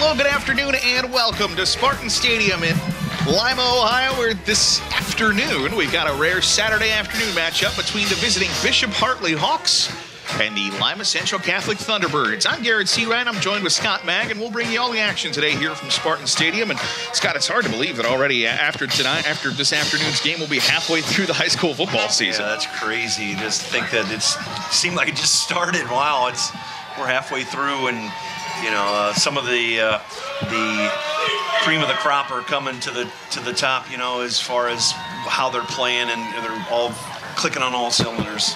Hello, good afternoon, and welcome to Spartan Stadium in Lima, Ohio, where this afternoon we've got a rare Saturday afternoon matchup between the visiting Bishop Hartley Hawks and the Lima Central Catholic Thunderbirds. I'm Garrett Seawright. I'm joined with Scott Mag, and we'll bring you all the action today here from Spartan Stadium. And Scott, it's hard to believe that already after tonight, after this afternoon's game, we'll be halfway through the high school football season. Yeah, that's crazy. Just think that it's seemed like it just started. Wow, it's we're halfway through, and you know uh, some of the uh, the cream of the crop are coming to the to the top. You know, as far as how they're playing, and they're all clicking on all cylinders.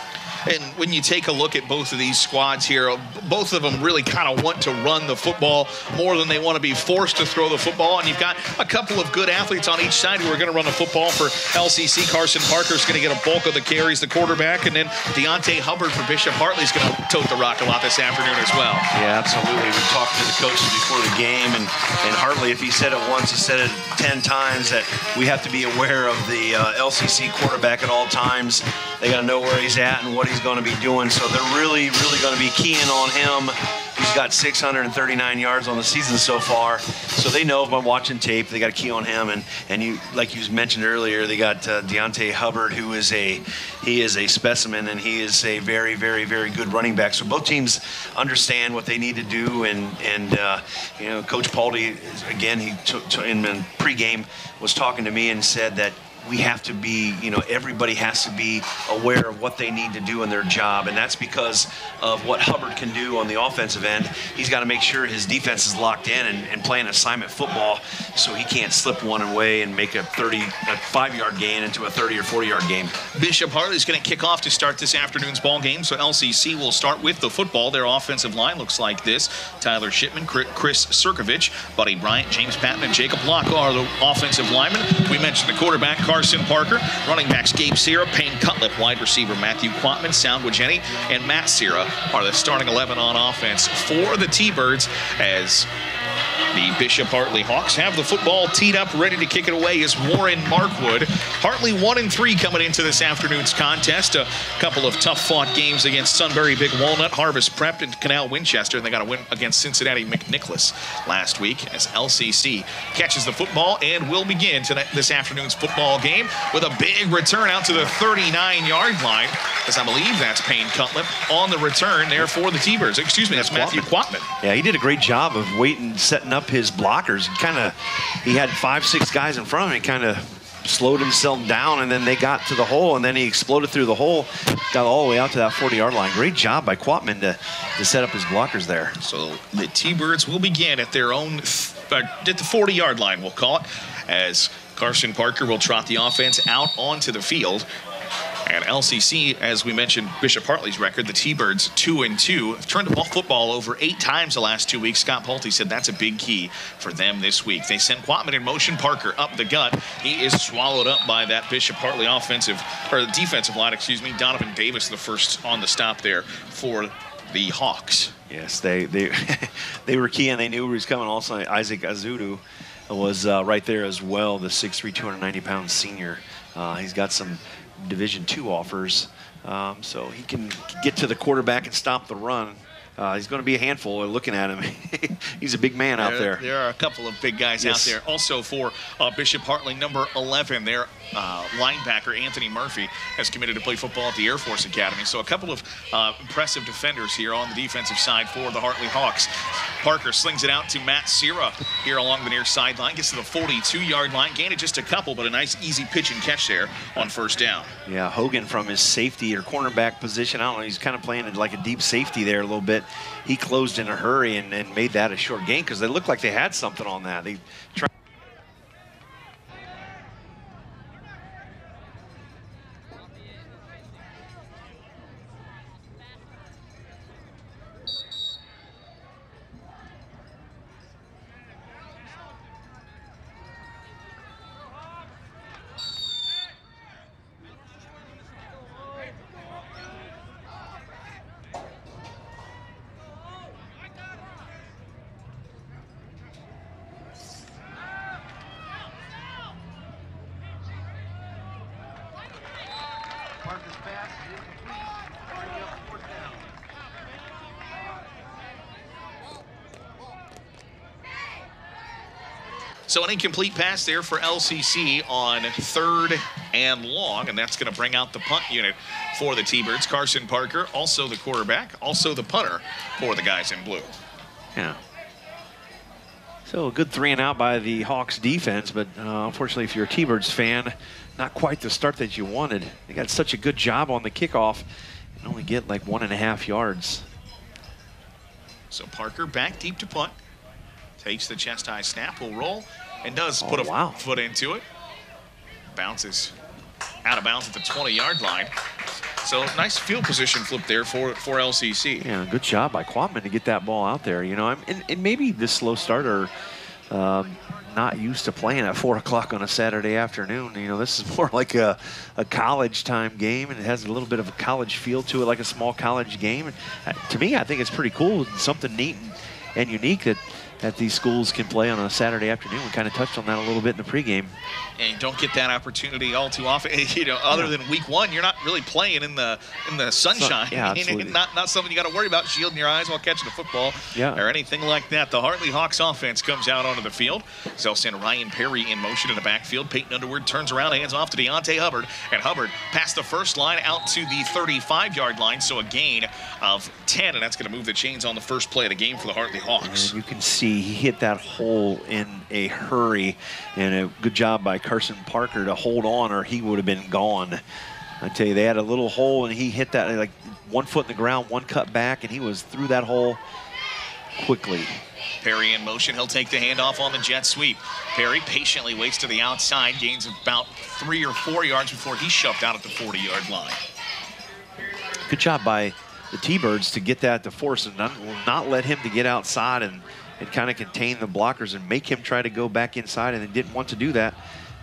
And when you take a look at both of these squads here, both of them really kind of want to run the football more than they want to be forced to throw the football. And you've got a couple of good athletes on each side who are going to run the football for LCC. Carson Parker is going to get a bulk of the carries, the quarterback, and then Deontay Hubbard for Bishop Hartley is going to tote the rock a lot this afternoon as well. Yeah, absolutely. We talked to the coaches before the game, and, and Hartley, if he said it once, he said it 10 times that we have to be aware of the uh, LCC quarterback at all times. They got to know where he's at and what he's going to be doing. So they're really, really going to be keying on him. He's got 639 yards on the season so far. So they know by watching tape, they got to key on him. And and you, like you mentioned earlier, they got uh, Deontay Hubbard, who is a he is a specimen, and he is a very, very, very good running back. So both teams understand what they need to do. And and uh, you know, Coach Palte, again, he took in pregame was talking to me and said that we have to be, you know, everybody has to be aware of what they need to do in their job. And that's because of what Hubbard can do on the offensive end. He's got to make sure his defense is locked in and, and playing assignment football so he can't slip one away and make a 30, a five yard gain into a 30 or 40 yard game. Bishop Hartley is going to kick off to start this afternoon's ball game. So LCC will start with the football. Their offensive line looks like this Tyler Shipman, Chris Sirkovich, Buddy Bryant, James Patton, and Jacob Locke are the offensive linemen. We mentioned the quarterback, Carson Parker. Running backs Gabe Sierra, Payne Cutlip, wide receiver Matthew Quatman, Sal Jenny, and Matt Sierra are the starting 11 on offense for the T-Birds as the Bishop Hartley Hawks have the football teed up, ready to kick it away is Warren Markwood. Hartley one and three coming into this afternoon's contest. A couple of tough fought games against Sunbury Big Walnut, Harvest Prep, and Canal Winchester. And they got a win against Cincinnati McNicholas last week as LCC catches the football and will begin tonight, this afternoon's football game with a big return out to the 39 yard line. As I believe that's Payne Cutlip on the return there for the T-Birds. Excuse me, that's, that's Matthew Quatman. Yeah, he did a great job of waiting, setting up up his blockers. Kind of, he had five, six guys in front of him. He kind of slowed himself down, and then they got to the hole, and then he exploded through the hole, got all the way out to that 40-yard line. Great job by Quatman to, to set up his blockers there. So the T-Birds will begin at their own, uh, at the 40-yard line, we'll call it, as Carson Parker will trot the offense out onto the field. And LCC, as we mentioned, Bishop Hartley's record, the T-Birds two and two, have turned the ball football over eight times the last two weeks. Scott Palte said that's a big key for them this week. They sent Quatman in motion, Parker up the gut. He is swallowed up by that Bishop Hartley offensive or defensive line, excuse me. Donovan Davis, the first on the stop there for the Hawks. Yes, they they they were key and they knew he was coming. Also, Isaac Azudu was uh, right there as well, the 6'3", 290 pound senior. Uh, he's got some Division two offers. Um, so he can get to the quarterback and stop the run. Uh, he's going to be a handful looking at him. he's a big man out there. There are a couple of big guys yes. out there. Also for uh, Bishop Hartley, number 11, their uh, linebacker Anthony Murphy has committed to play football at the Air Force Academy. So a couple of uh, impressive defenders here on the defensive side for the Hartley Hawks. Parker slings it out to Matt Sierra here along the near sideline. Gets to the 42-yard line. Gained just a couple, but a nice easy pitch and catch there on first down. Yeah, Hogan from his safety or cornerback position. I don't know. He's kind of playing like a deep safety there a little bit he closed in a hurry and, and made that a short gain because they looked like they had something on that. They tried So an incomplete pass there for LCC on third and long, and that's going to bring out the punt unit for the T-Birds. Carson Parker, also the quarterback, also the punter for the guys in blue. Yeah. So a good three and out by the Hawks defense, but uh, unfortunately, if you're a T-Birds fan, not quite the start that you wanted. They got such a good job on the kickoff and only get like one and a half yards. So Parker back deep to punt. Takes the chest high snap, will roll, and does Oh, put a wow. foot into it. Bounces out of bounds at the 20 yard line. So nice field position flip there for, for LCC. Yeah, good job by Quatman to get that ball out there. You know, I'm- and, and maybe this slow starter um, not used to playing at four o'clock on a Saturday afternoon. You know, this is more like a, a college time game, and it has a little bit of a college feel to it, like a small college game. And, uh, to me, I think it's pretty cool, something neat and, and unique that that these schools can play on a Saturday afternoon. We kind of touched on that a little bit in the pregame. And you don't get that opportunity all too often. You know, other Yeah. than week one, you're not really playing in the in the sunshine. yeah, absolutely. not not something you got to worry about shielding your eyes while catching the football Yeah. or anything like that. The Hartley Hawks offense comes out onto the field. They'll send Ryan Perry in motion in the backfield. Peyton Underwood turns around, hands off to Deontay Hubbard, and Hubbard past the first line out to the 35-yard line, so a gain of 10, and that's going to move the chains on the first play of the game for the Hartley Hawks. And you can see he hit that hole in a hurry, and a good job by Carson Parker to hold on, or he would have been gone. I tell you, they had a little hole, and he hit that like one foot in the ground, one cut back, and he was through that hole quickly. Perry in motion. He'll take the handoff on the jet sweep. Perry patiently waits to the outside, gains about three or four yards before he's shoved out at the 40 yard line. Good job by the T-Birds to get that to force and not, not let him to get outside and, and kind of contain the blockers and make him try to go back inside, and they didn't want to do that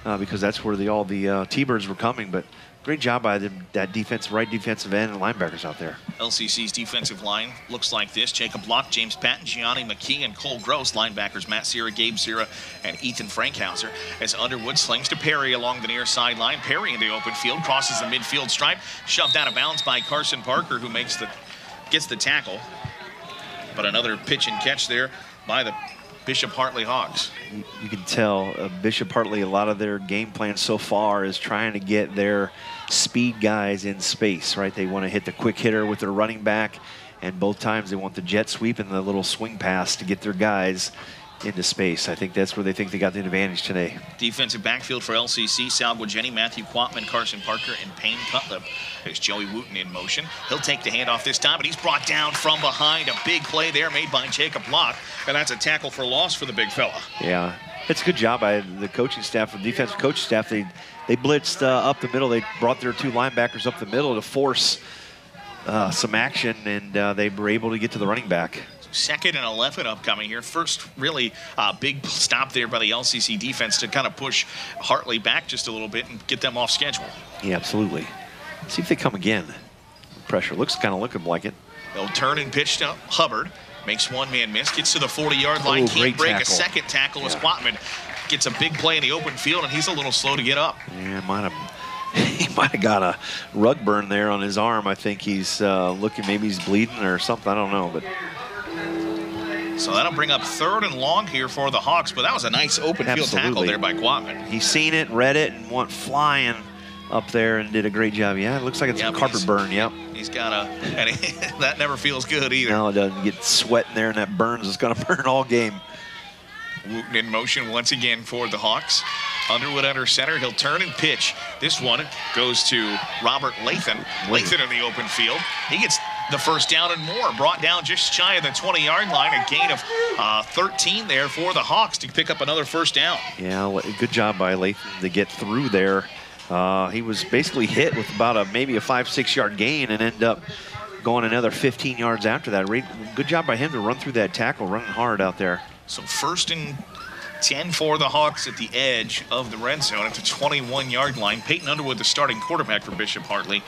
uh, because that's where the, all the uh, T-Birds were coming. But great job by the, that defense, right defensive end and linebackers out there. LCC's defensive line looks like this. Jacob Locke, James Patton, Gianni McKee, and Cole Gross. Linebackers Matt Sierra, Gabe Sierra, and Ethan Frankhauser. As Underwood slings to Perry along the near sideline. Perry in the open field, crosses the midfield stripe, shoved out of bounds by Carson Parker, who makes the gets the tackle. But another pitch and catch there by the Bishop Hartley Hawks. you, can tell uh, Bishop Hartley, a lot of their game plan so far is trying to get their speed guys in space, right? They want to hit the quick hitter with their running back, and both times they want the jet sweep and the little swing pass to get their guys into space. I think that's where they think they got the advantage today. Defensive backfield for LCC, Sal Jenny, Matthew Quatman, Carson Parker, and Payne Cutlip. There's Joey Wooten in motion. He'll take the handoff this time, but he's brought down from behind. A big play there made by Jacob Locke, and that's a tackle for loss for the big fella. Yeah, it's a good job by the coaching staff, the defensive coaching staff. They they blitzed uh, up the middle. They brought their two linebackers up the middle to force uh, some action, and uh, they were able to get to the running back. Second and 11 upcoming here. First, really uh, big stop there by the LCC defense to kind of push Hartley back just a little bit and get them off schedule. Yeah, absolutely. See if they come again. Pressure looks kind of looking like it. They'll turn and pitch to Hubbard. Makes one man miss. Gets to the 40 yard line. Oh, Can't break a second tackle as Yeah. Quatman gets a big play in the open field, and he's a little slow to get up. Yeah, might have. He might have got a rug burn there on his arm. I think he's uh, looking. Maybe he's bleeding or something. I don't know, but So that'll bring up third and long here for the Hawks, but that was a nice open field tackle there by Quatman. he's seen it, read it, and went flying up there and did a great job. Yeah, it looks like it's Yeah, a carpet burn. Yep. He's got a, and he, that never feels good either. No, it doesn't get sweat in there, and that burns. It's going to burn all game. Wooten in motion once again for the Hawks. Underwood under center. He'll turn and pitch. This one goes to Robert Lathan. Lathan in the open field. He gets the first down and more. Brought down just shy of the 20 yard line. A gain of uh, 13 there for the Hawks to pick up another first down. Yeah, good job by Lathan to get through there. Uh, he was basically hit with about a maybe a five six yard gain and end up going another 15 yards after that. Good job by him to run through that tackle, running hard out there. So first and 10 for the Hawks at the edge of the red zone at the 21 yard line. Peyton Underwood, the starting quarterback for Bishop Hartley.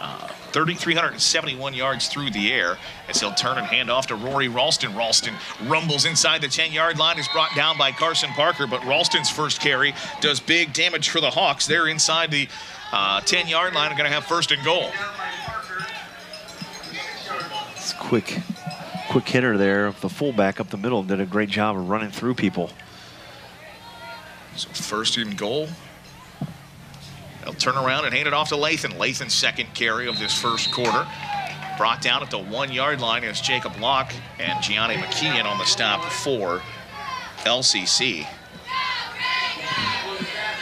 Uh, 30, 371 yards through the air as he'll turn and hand off to Rory Ralston. Ralston rumbles inside the 10 yard line, is brought down by Carson Parker, but Ralston's first carry does big damage for the Hawks. They're inside the uh, 10 yard line and going to have first and goal. It's quick, quick hitter there. The fullback up the middle did a great job of running through people. So first and goal. Turn around and hand it off to Lathan. Lathan's second carry of this first quarter. Brought down at the one yard line is Jacob Locke and Gianni McKeon on the stop for LCC.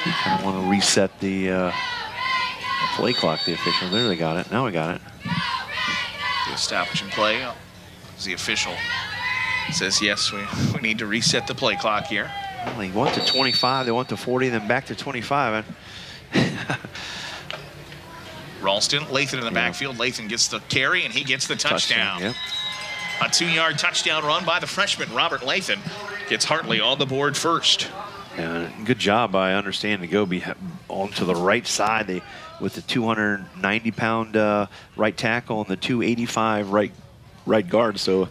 I want to reset the uh, play clock, the official. There they got it. Now we got it. The establishing play. The official says, yes, we, we need to reset the play clock here. Well, they went to 25, they went to 40, then back to 25. Ralston, Lathan in the Yeah. backfield. Lathan gets the carry and he gets the touchdown. Yep. A two-yard touchdown run by the freshman Robert Lathan gets Hartley on the board first. And good job by understanding to go be onto the right side they, with the 290 pound uh, right tackle and the 285 right right guard. So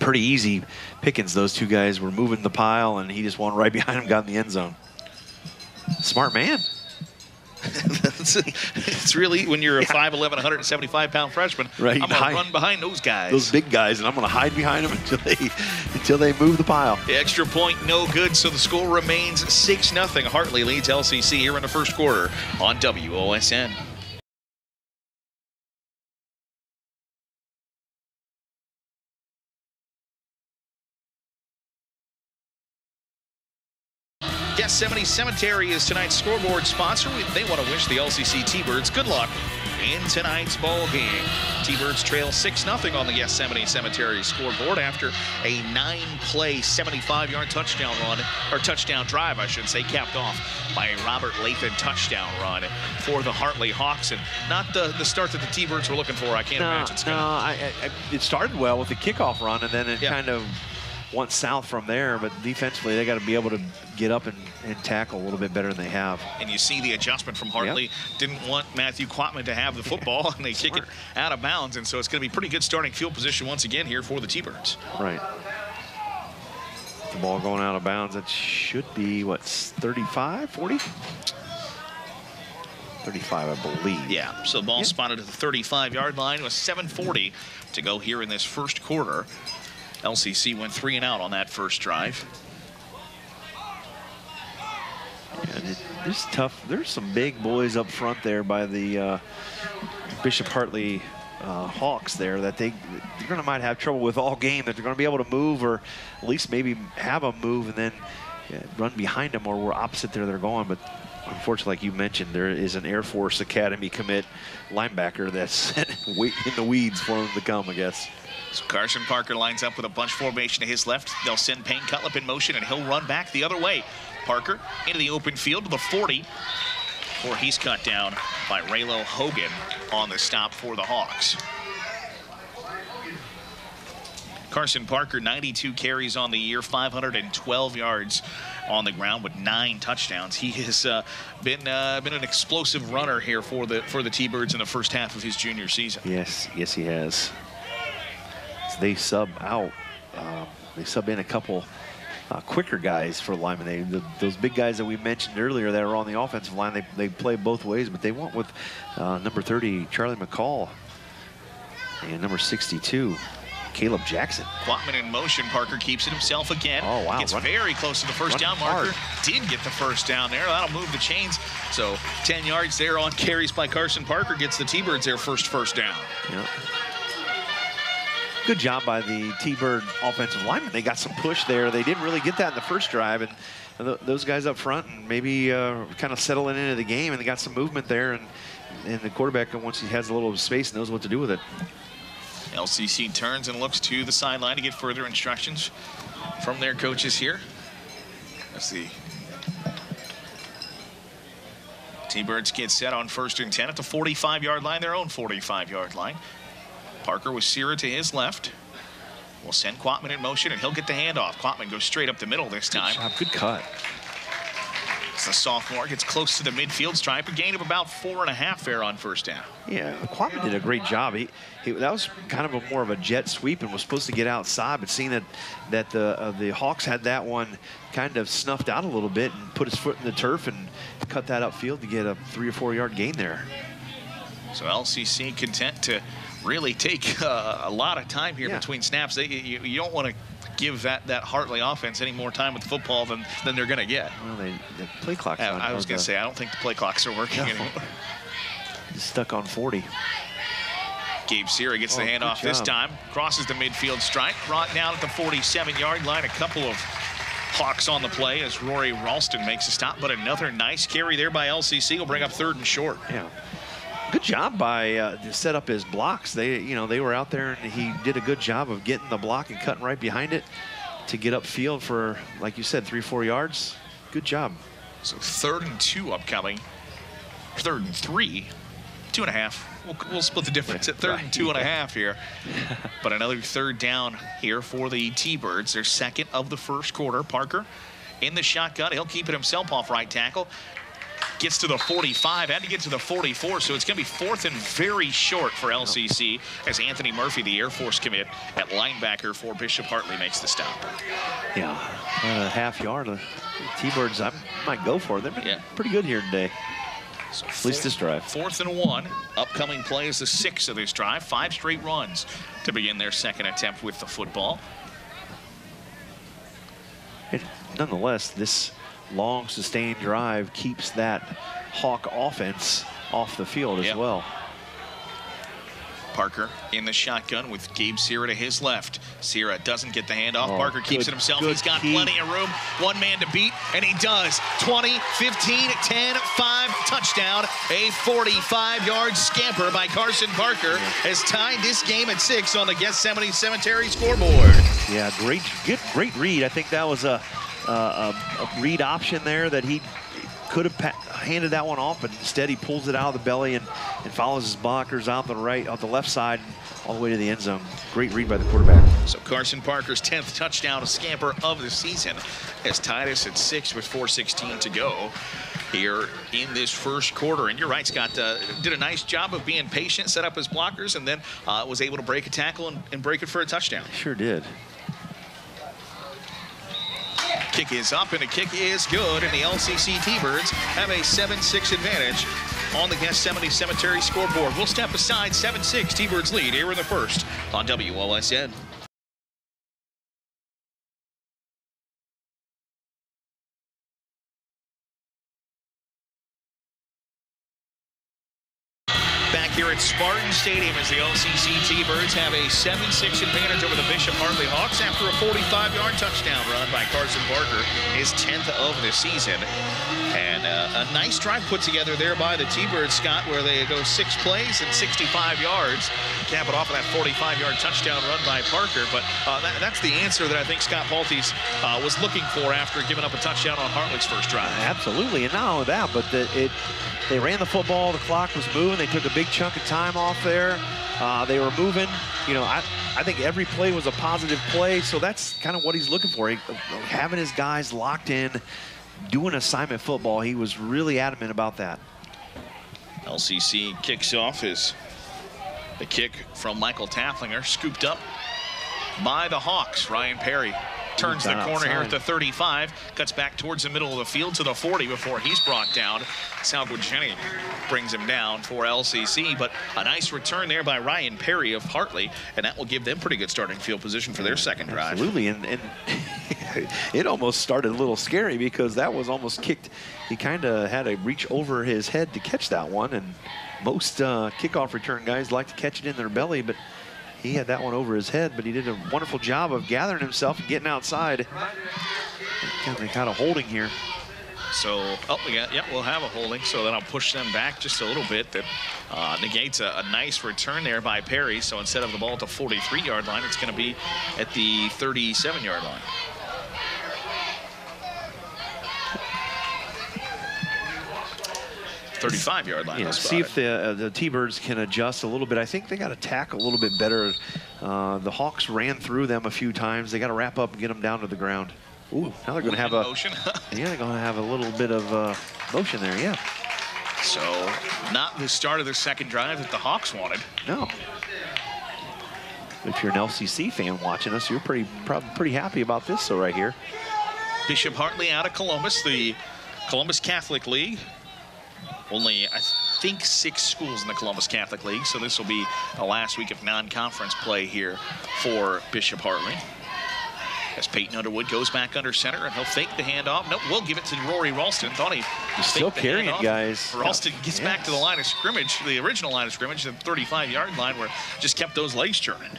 pretty easy pickings. Those two guys were moving the pile, and he just went right behind him, got in the end zone. Smart man. it's, really when you're a 5'11", 175 pound freshman. Right, I'm gonna run behind those guys. Those big guys, and I'm going to hide behind them until they until they move the pile. The extra point, no good. So the score remains six 0 Hartley leads LCC here in the first quarter on WOSN. Gethsemane Cemetery is tonight's scoreboard sponsor. We- They want to wish the LCC T-Birds good luck in tonight's ball game. T-Birds trail 6-0 on the Gethsemane Cemetery scoreboard after a nine-play, 75-yard touchdown run, or touchdown drive, I should say, capped off by a Robert Lathan touchdown run for the Hartley Hawks. And not the, the start that the T-Birds were looking for. I can't No, imagine it's no, I, I, it started well with the kickoff run, and then it Yeah. kind of went south from there. But defensively, they got to be able to get up and, and tackle a little bit better than they have. And you see the adjustment from Hartley. Didn't want Matthew Quatman to have the football, and they kick it out of bounds. And so it's going to be pretty good starting field position once again here for the T-Birds. Right. The ball going out of bounds. It should be, what, 35, 40? 35, I believe. Yeah, so the ball Yeah. spotted at the 35-yard line with 7:40 to go here in this first quarter. LCC went three and out on that first drive. And it, tough. There's some big boys up front there by the uh, Bishop Hartley uh, Hawks there that they they're going to might have trouble with all game. That they're going to be able to move or at least maybe have a move and then yeah, run behind them or we're opposite there they're going. But unfortunately, like you mentioned, there is an Air Force Academy commit linebacker that's in the weeds for them to come. I guess. So Carson Parker lines up with a bunch formation to his left. They'll send Payne Cutlip in motion, and he'll run back the other way. Parker into the open field to the 40, before he's cut down by Raylo Hogan on the stop for the Hawks. Carson Parker, 92 carries on the year, 512 yards on the ground with nine touchdowns. He has uh, been uh, been an explosive runner here for the for the T-Birds in the first half of his junior season. Yes, yes, he has. So they sub out. Um, they sub in a couple uh, quicker guys for linemen. They, the, those big guys that we mentioned earlier that are on the offensive line, they, they play both ways, but they went with uh, number 30, Charlie McCall, and number 62, Caleb Jackson. Quatman in motion. Parker keeps it himself again. Oh, wow. Gets Run- very close to the first down marker. hard. Did get the first down there. That'll move the chains. So 10 yards there on carries by Carson Parker. Gets the T-Birds their first first down. Yeah. Good job by the T-Bird offensive lineman. They got some push there. They didn't really get that in the first drive, and th- those guys up front and maybe uh, kind of settling into the game, and they got some movement there. And, and the quarterback, once he has a little space, knows what to do with it. LCC turns and looks to the sideline to get further instructions from their coaches here. Let's see. T-Birds get set on first and 10 at the 45-yard line, their own 45-yard line. Parker with Sierra to his left. We'll send Quatman in motion, and he'll get the handoff. Quatman goes straight up the middle this time. Job, good cut. As the sophomore gets close to the midfield stripe, a gain of about four and a half there on first down. Yeah, Kwame did a great job. He, he that was kind of a more of a jet sweep and was supposed to get outside, but seeing that that the uh, the Hawks had that one kind of snuffed out a little bit and put his foot in the turf and cut that upfield to get a three or four yard gain there. So LCC content to really take uh, a lot of time here Yeah. between snaps. They, you, you don't want to give that, that Hartley offense any more time with the football than, than they're going to get. Well, they, the play clock's I. I was going to say, I don't think the play clocks are working No. anymore. he's stuck on 40. Gabe Sierra gets the Oh, good handoff this time, crosses the midfield stripe, brought down at the 47-yard line. A couple of Hawks on the play as Rory Ralston makes a stop, but another nice carry there by LCC will bring up third and short. Yeah. Good job by uh, to set up his blocks. They, you know, they were out there and he did a good job of getting the block and cutting right behind it to get upfield for, like you said, three, four yards. Good job. So third and two upcoming. Third and three. Two and a half. We'll, we'll split the difference at third and two and a half here. but another third down here for the T-Birds. Their second of the first quarter. Parker in the shotgun. He'll keep it himself off right tackle. Gets to the 45, had to get to the 44, so it's going to be fourth and very short for LCC as Anthony Murphy, the Air Force commit at linebacker for Bishop Hartley, makes the stop. Yeah. About a half yard. T-Birds, I might go for. They've been Yeah. pretty good here today. So At least this drive. Fourth and one. Upcoming play is the sixth of this drive. Five straight runs to begin their second attempt with the football. It, nonetheless, this long, sustained drive keeps that Hawk offense off the field as Yep. well. Parker in the shotgun with Gabe Sierra to his left. Sierra doesn't get the handoff. Oh, Parker keeps good- it himself. He's got key. plenty of room. One man to beat, and he does. 20, 15, 10, 5, touchdown. A 45-yard scamper by Carson Parker has tied this game at six on the Gethsemane Cemetery scoreboard. Yeah, great, good, great read. I think that was a, a, a, a read option there that he could have handed that one off, but instead he pulls it out of the belly and, and follows his blockers out the right, out the left side, all the way to the end zone. Great read by the quarterback. So Carson Parker's 10th touchdown scamper of the season has tied us at six with 4.16 to go here in this first quarter. And you're right, Scott, uh, did a nice job of being patient, set up his blockers, and then uh, was able to break a tackle and, and break it for a touchdown. Sure did. Kick is up, and the kick is good, and the LCC T-Birds have a 7-6 advantage on the Gethsemane Cemetery scoreboard. We'll step aside 7-6 T-Birds lead here in the first on WOSN. At Spartan Stadium as the LCC T-Birds have a 7-6 advantage over the Bishop Hartley Hawks after a 45-yard touchdown run by Carson Parker, his 10th of the season. And uh, a nice drive put together there by the T-Birds, Scott, where they go six plays and 65 yards. Cap it off with that 45-yard touchdown run by Parker. But uh, that, that's the answer that I think Scott Paltes uh, was looking for after giving up a touchdown on Hartley's first drive. Absolutely, and not only that, but the, it they ran the football. The clock was moving. They took a big chunk of time off there. Uh, they were moving. You know, I I think every play was a positive play. So that's kind of what he's looking for. He, having his guys locked in, doing assignment football. He was really adamant about that. LCC kicks off his the kick from Michael Tafflinger, scooped up by the Hawks. Ryan Perry turns the corner here at the 35, cuts back towards the middle of the field to the 40 before he's brought down. Salwood Jenny brings him down for LCC, but a nice return there by Ryan Perry of Hartley, and that will give them pretty good starting field position for their second drive. Absolutely, and, and it almost started a little scary because that was almost kicked. He kind of had to reach over his head to catch that one, and most uh, kickoff return guys like to catch it in their belly, but he had that one over his head. But he did a wonderful job of gathering himself and getting outside. Kind of, kind of holding here. So, oh, we got, yeah, we'll have a holding. So then I'll push them back just a little bit. That uh, negates a, a nice return there by Perry. So instead of the ball at the 43-yard line, it's going to be at the 37-yard line. Thirty-five yard line. Yeah, see if the uh, the T-Birds can adjust a little bit. I think they got to tack a little bit better. Uh, the Hawks ran through them a few times. They got to wrap up and get them down to the ground. Ooh, now they're going to have a motion. yeah, they're going to have a little bit of uh, motion there. Yeah, so not the start of the second drive that the Hawks wanted. no. If you're an LCC fan watching us, you're pretty probably pretty happy about this. So right here, Bishop Hartley out of Columbus, the Columbus Catholic League. Only, I think, six schools in the Columbus Catholic League, so this will be the last week of non-conference play here for Bishop Hartley. As Peyton Underwood goes back under center, and he'll fake the handoff. Nope, we'll give it to Rory Ralston. Thought he He's still carrying handoff. guys. Ralston gets back to the line of scrimmage, the original line of scrimmage, the 35-yard line, where just kept those legs churning.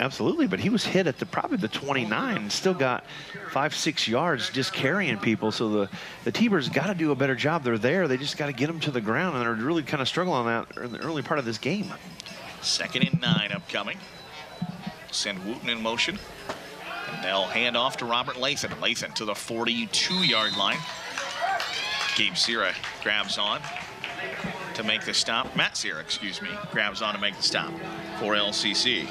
Absolutely, but he was hit at the probably the 29 and still got five, six yards just carrying people. So the, the T-Birds got to do a better job. They're there. They just got to get them to the ground, and they're really kind of struggling on that in the early part of this game. Second and nine upcoming. Send Wooten in motion. And they'll hand off to Robert Lathan. Lathan to the 42-yard line. Gabe Sierra grabs on to make the stop. Matt Sierra, excuse me, grabs on to make the stop for LCC.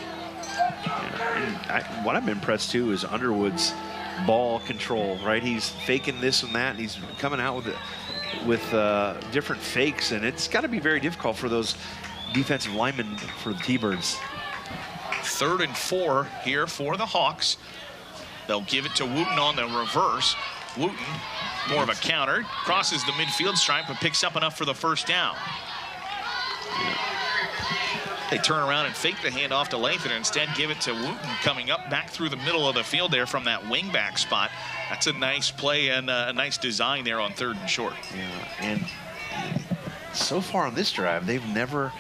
I, what I'm impressed too is Underwood's ball control. Right, he's faking this and that, and he's coming out with it, with uh, different fakes, and it's got to be very difficult for those defensive linemen for the T-Birds. Third and four here for the Hawks. They'll give it to Wooten on the reverse. Wooten, more of a counter, crosses the midfield stripe but picks up enough for the first down. They turn around and fake the handoff to Lathan and instead give it to Wooten coming up back through the middle of the field there from that wingback spot. That's a nice play and a nice design there on third and short. Yeah, and so far on this drive, they've never,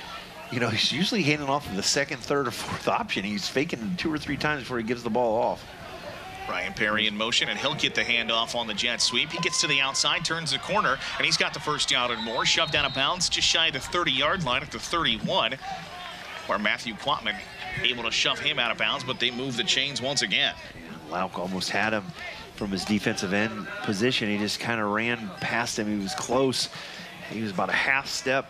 you know, he's usually handing off the second, third, or fourth option. He's faking two or three times before he gives the ball off. Ryan Perry in motion, and he'll get the handoff on the jet sweep. He gets to the outside, turns the corner, and he's got the first down and more. Shoved out of bounds just shy of the 30 yard line at the 31, where Matthew Quatman able to shove him out of bounds, but they move the chains once again. Locke almost had him from his defensive end position. He just kind of ran past him. He was close. He was about a half step,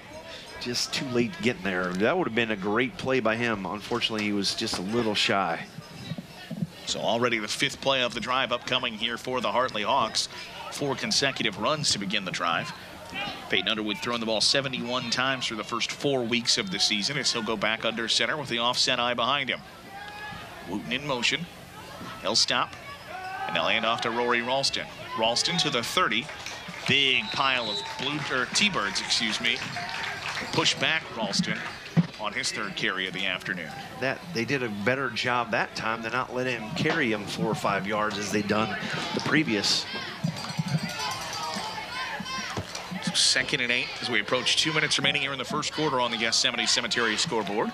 just too late getting there. That would have been a great play by him. Unfortunately, he was just a little shy. So already the fifth play of the drive upcoming here for the Hartley Hawks. Four consecutive runs to begin the drive. Peyton Underwood throwing the ball 71 times through the first four weeks of the season as he'll go back under center with the offset eye behind him. Wooten in motion. He'll stop. And they'll hand off to Rory Ralston. Ralston to the 30. Big pile of blue or T-birds, excuse me. Push back Ralston on his third carry of the afternoon. That they did a better job that time to not let him carry him four or five yards as they'd done the previous. Second and eight as we approach two minutes remaining here in the first quarter on the Gethsemane Cemetery scoreboard.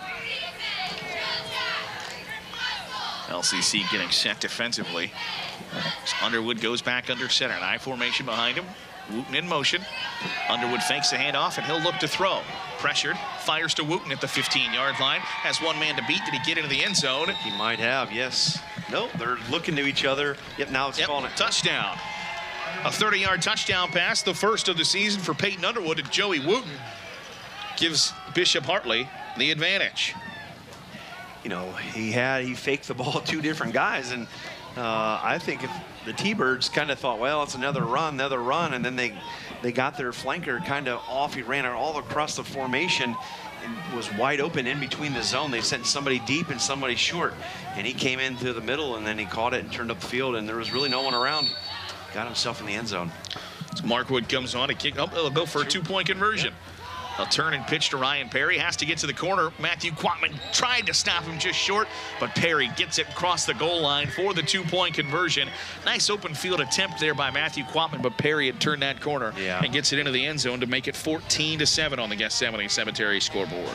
LCC getting set defensively. Underwood goes back under center. An I formation behind him. Wooten in motion. Underwood fakes the handoff and he'll look to throw. Pressured. Fires to Wooten at the 15 yard line. Has one man to beat. Did he get into the end zone? He might have, yes. Nope, they're looking to each other. Yep, now it's Yep, calling it. touchdown. A 30 yard touchdown pass, the first of the season for Peyton Underwood and Joey Wooten. Gives Bishop Hartley the advantage. you know, he had he faked the ball two different guys, and uh, I think if the T-Birds kind of thought, well, it's another run, another run, and then they they got their flanker kind of off. He ran all across the formation and was wide open in between the zone. They sent somebody deep and somebody short, and he came into the middle, and then he caught it and turned up the field, and there was really no one around. Got himself in the end zone. So Markwood comes on to kick. Oh, they'll go for a two point conversion. They'll turn and pitch to Ryan Perry. Has to get to the corner. Matthew Quatman tried to stop him just short, but Perry gets it across the goal line for the two point conversion. Nice open field attempt there by Matthew Quatman, but Perry had turned that corner Yeah. and gets it into the end zone to make it 14 to 7 on the Gethsemane Cemetery scoreboard.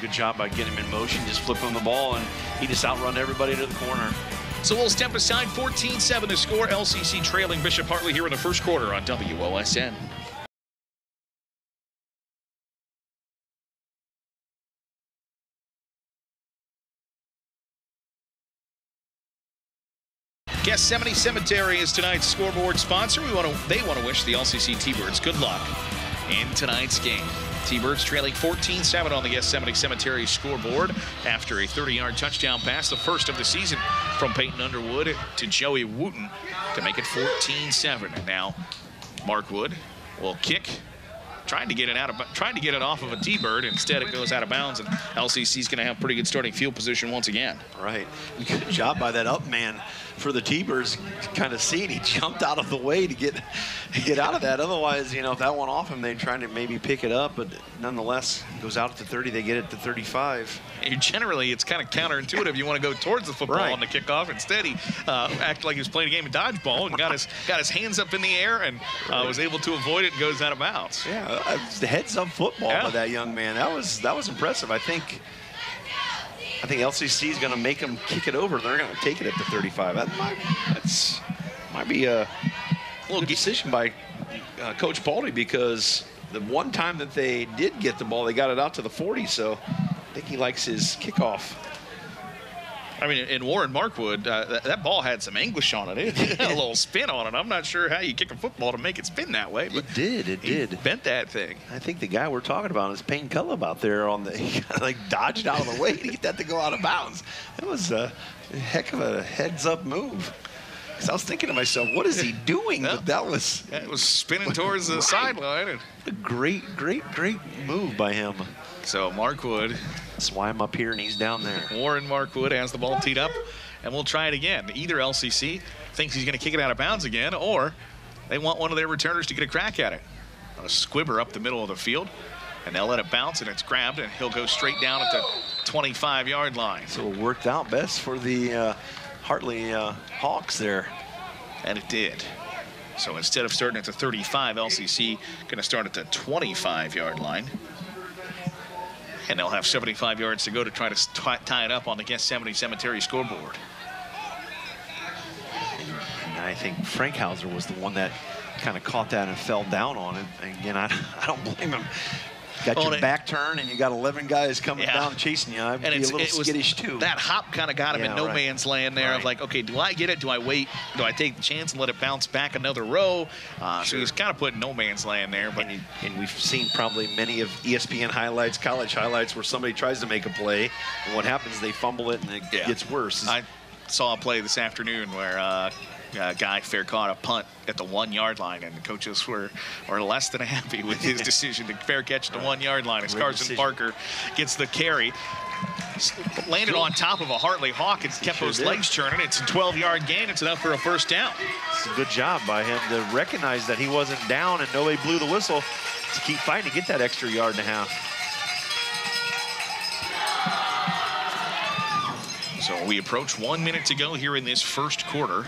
Good job by getting him in motion, just flip him the ball, and he just outrun everybody to the corner. So we'll step aside 14 7 to score. LCC trailing Bishop Hartley here in the first quarter on WOSN. Gethsemane Cemetery is tonight's scoreboard sponsor. We want to, they want to wish the LCC T-Birds good luck in tonight's game. T-Birds trailing 14-7 on the Gethsemane Cemetery scoreboard after a 30-yard touchdown pass, the first of the season from Peyton Underwood to Joey Wooten to make it 14-7. And now Markwood will kick trying to get it out of trying to get it off of a T-bird. Instead, it goes out of bounds, and LCC is going to have pretty good starting field position once again. Right. Good job by that up man for the T-Birds kind of see, and he jumped out of the way to get get out of that. Otherwise, you know, if that went off him, they'd try to maybe pick it up, but nonetheless, goes out at the 30. They get it to 35. And generally, it's kind of counterintuitive. You want to go towards the football Right. on the kickoff. Instead, he uh, acted like he was playing a game of dodgeball and got his got his hands up in the air and uh, was able to avoid it and goes out of bounds. Yeah, uh, heads up football Yeah. by that young man. That was that was impressive. I think I think LCC is going to make them kick it over. They're going to take it at the 35. That might that's might be a little decision by uh, Coach Baldy because the one time that they did get the ball, they got it out to the 40. So I think he likes his kickoff. I mean, in Warren Markwood, uh, that, that ball had some anguish on it. It had a little spin on it. I'm not sure how you kick a football to make it spin that way, but It did. It did. bent that thing. I think the guy we're talking about is Payne Cullum out there on the he kind of like dodged out of the way to get that to go out of bounds. That was a heck of a heads up move. Because I was thinking to myself, what is he doing? But that was It was spinning towards the Right. sideline. And a great, great, great move by him. so Markwood, That's why I'm up here and he's down there. Warren Markwood has the ball teed up, and we'll try it again. Either LCC thinks he's going to kick it out of bounds again, or they want one of their returners to get a crack at it. A squibber up the middle of the field, and they'll let it bounce, and it's grabbed, and he'll go straight down at the 25-yard line. So it worked out best for the uh, Hartley uh, Hawks there. And it did. So instead of starting at the 35, LCC going to start at the 25-yard line. And they'll have 75 yards to go to try to tie it up on the Gethsemane Cemetery scoreboard. And I think Frankhauser was the one that kind of caught that and fell down on it. And again, I, I don't blame him. Got your it- back turn and you got 11 guys coming Yeah. down chasing you. I'd And be it's, a little it was skittish too. that hop kind of got him in no right. man's land there of like, okay, do I get it? Do I wait? Do I take the chance and let it bounce back another row? Uh, So he was kind of put in no man's land there. But and, and we've seen probably many of ESPN highlights, college highlights, where somebody tries to make a play, and what happens? They fumble it, and it Yeah. gets worse. I saw a play this afternoon where uh, a guy fair caught a punt at the one yard line, and the coaches were, were less than happy with his decision to fair catch the one yard line as Carson decision. Parker gets the carry. Landed on top of a Hartley Hawk and kept sure those did. legs churning. It's a 12 yard gain. It's enough for a first down. It's a good job by him to recognize that he wasn't down and nobody blew the whistle to keep fighting to get that extra yard and a half. So we approach one minute to go here in this first quarter.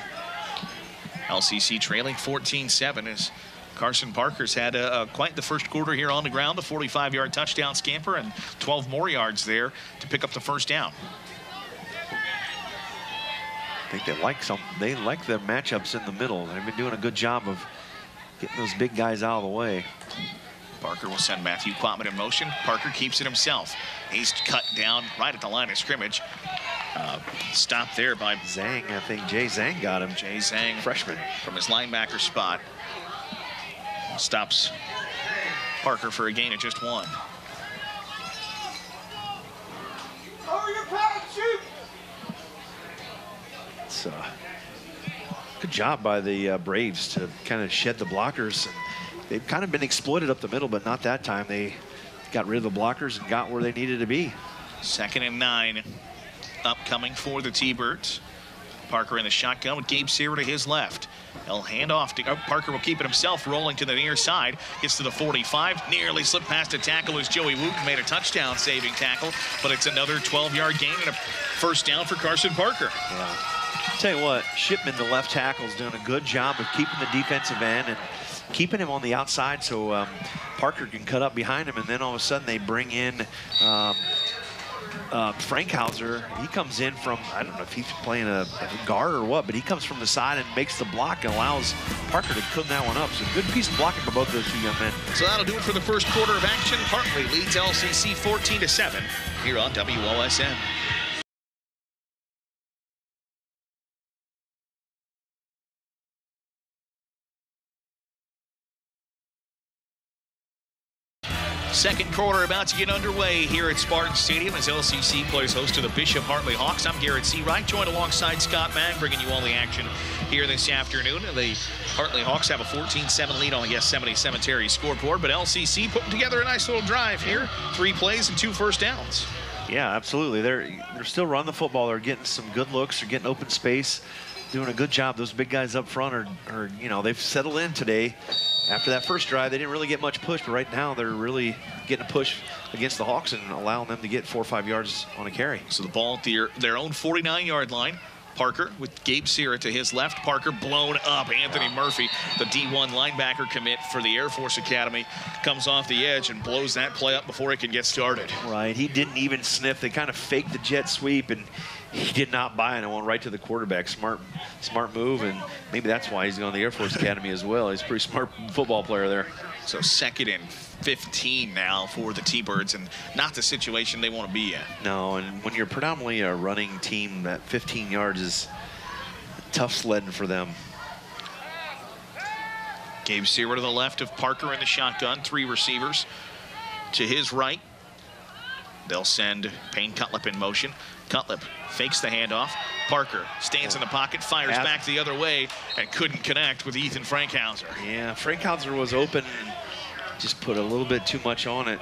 LCC trailing 14-7 as Carson Parker's had uh, uh, quite the first quarter here on the ground, the 45-yard touchdown scamper and 12 more yards there to pick up the first down. I think they like some. They like their matchups in the middle. They've been doing a good job of getting those big guys out of the way. Parker will send Matthew Quatman in motion. Parker keeps it himself. He's cut down right at the line of scrimmage. Uh, stopped there by Zhang, I think Jay Zhang got him. Jay Zhang Freshman. from his linebacker spot. Stops Parker for a gain of just one. It's uh, good job by the uh, Braves to kind of shed the blockers. They've kind of been exploited up the middle, but not that time. They got rid of the blockers and got where they needed to be. Second and nine upcoming for the T-Birds. Parker in the shotgun with Gabe Sierra to his left. He'll hand off to oh, Parker will keep it himself, rolling to the near side. Gets to the 45, nearly slipped past a tackle as Joey Wooten made a touchdown saving tackle, but it's another 12-yard gain and a first down for Carson Parker. Yeah. Tell you what, Shipman, the left tackle, is doing a good job of keeping the defensive end and keeping him on the outside so um, Parker can cut up behind him. And then all of a sudden they bring in um, uh, Frankhauser. He comes in from, I don't know if he's playing a, a guard or what, but he comes from the side and makes the block and allows Parker to clean that one up. So good piece of blocking by both those two young men. So that'll do it for the first quarter of action. Hartley leads LCC 14 to 7 here on WOSN. Second quarter about to get underway here at Spartan Stadium as LCC plays host to the Bishop Hartley Hawks. I'm Garrett Seawright, joined alongside Scott Mag, bringing you all the action here this afternoon. The Hartley Hawks have a 14-7 lead on the Gethsemane Cemetery scoreboard, but LCC putting together a nice little drive here. Three plays and two first downs. Yeah, absolutely. They're they're still running the football. They're getting some good looks. They're getting open space. doing a good job. Those big guys up front are, are, you know, they've settled in today. After that first drive, they didn't really get much push, but right now they're really getting a push against the Hawks and allowing them to get four or five yards on a carry. So the ball at their, their own 49-yard line. Parker with Gabe Sierra to his left. Parker blown up. Anthony Murphy, the D1 linebacker commit for the Air Force Academy, comes off the edge and blows that play up before it can get started. Right. He didn't even sniff. They kind of faked the jet sweep, and he did not buy it and went right to the quarterback. Smart, smart move, and maybe that's why he's going to the Air Force Academy as well. He's a pretty smart football player there. So second and 15 now for the T-Birds, and not the situation they want to be in. No, and when you're predominantly a running team, that 15 yards is tough sledding for them. Gabe Sierra to the left of Parker in the shotgun, three receivers. To his right, they'll send Payne Cutlip in motion. Cutlip fakes the handoff. Parker stands in the pocket, fires back the other way, and couldn't connect with Ethan Frankhauser. Yeah, Frankhauser was open just put a little bit too much on it.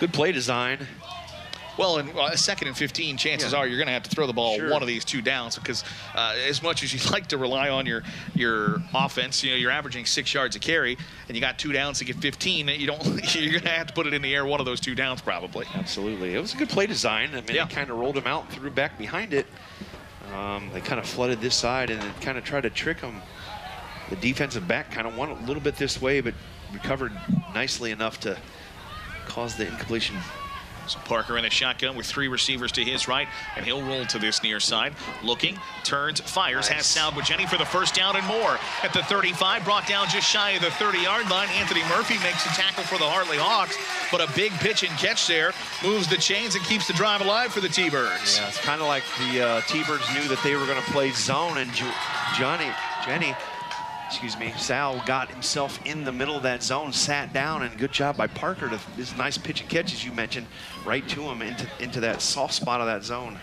Good play design. Well, in uh, second and 15, chances Yeah. are you're going to have to throw the ball Sure. one of these two downs because uh, as much as you'd like to rely on your your offense, you know, you're averaging six yards a carry, and you got two downs to get 15. You don't. You're going to have to put it in the air one of those two downs probably. Absolutely. It was a good play design. I mean, Yeah. they kind of rolled him out and threw back behind it. Um, they kind of flooded this side and then kind of tried to trick him. The defensive back kind of went a little bit this way, but recovered nicely enough to cause the incompletion. So Parker in the shotgun with three receivers to his right, and he'll roll to this near side. Looking, turns, fires, has Nice. Sal Jenny for the first down and more. At the 35, brought down just shy of the 30-yard line. Anthony Murphy makes a tackle for the Hartley Hawks, but a big pitch and catch there moves the chains and keeps the drive alive for the T-Birds. Yeah, it's kind of like the uh, T-Birds knew that they were going to play zone, and Ju- Johnny, Jenny, excuse me, Sal got himself in the middle of that zone, sat down, and good job by Parker to this nice pitch and catch, as you mentioned, right to him into into that soft spot of that zone.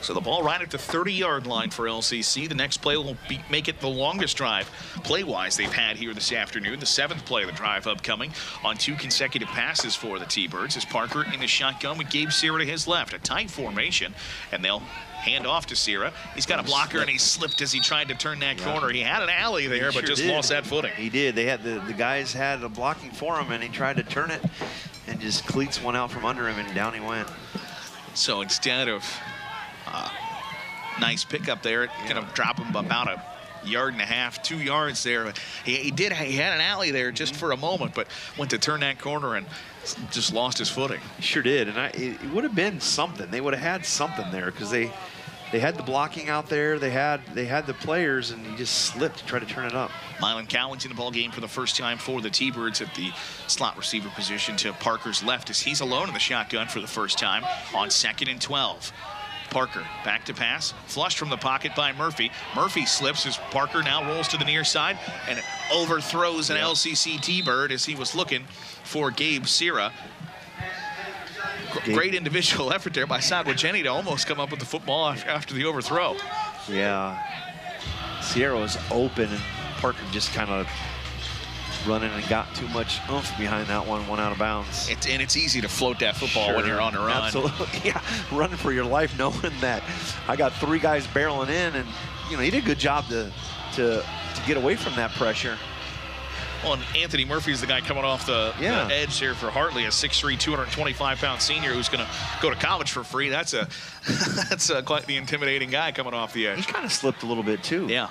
So the ball right at the 30-yard line for LCC. The next play will be, make it the longest drive play-wise they've had here this afternoon. The seventh play of the drive upcoming on two consecutive passes for the T-Birds is Parker in the shotgun with Gabe Sierra to his left. A tight formation, and they'll hand off to Sierra. He's got a blocker, and he slipped as he tried to turn that corner. He had an alley there, He but sure just did. lost that footing. He did. They had the, the guys had a blocking for him, and he tried to turn it, and just cleats one out from under him, and down he went. So instead of uh, nice pickup there, it's going to drop him about a yard and a half, two yards there. He, he did. He had an alley there just for a moment, but went to turn that corner and just lost his footing. Sure did, and I, it, it would have been something. They would have had something there because they they had the blocking out there. They had they had the players, and he just slipped to try to turn it up. Mylon Cowan's in the ball game for the first time for the T-Birds at the slot receiver position to Parker's left as he's alone in the shotgun for the first time on second and 12. Parker back to pass, flushed from the pocket by Murphy. Murphy slips as Parker now rolls to the near side and overthrows an. LCC T-Bird as he was looking for Gabe Sierra. Great individual effort there by Sal Jenny to almost come up with the football after the overthrow. Yeah, Sierra was open, and Parker just kind of running and got too much oomph behind that one, one out of bounds. It's, and it's easy to float that football when you're on the run. Absolutely, yeah. Running for your life, knowing that I got three guys barreling in, and you know he did a good job to to to get away from that pressure. Well, and Anthony Murphy's the guy coming off the, Yeah. the edge here for Hartley, a 6'3", 225-pound senior who's going to go to college for free. That's a that's a, quite the intimidating guy coming off the edge. He edge. kind of slipped a little bit too. Yeah.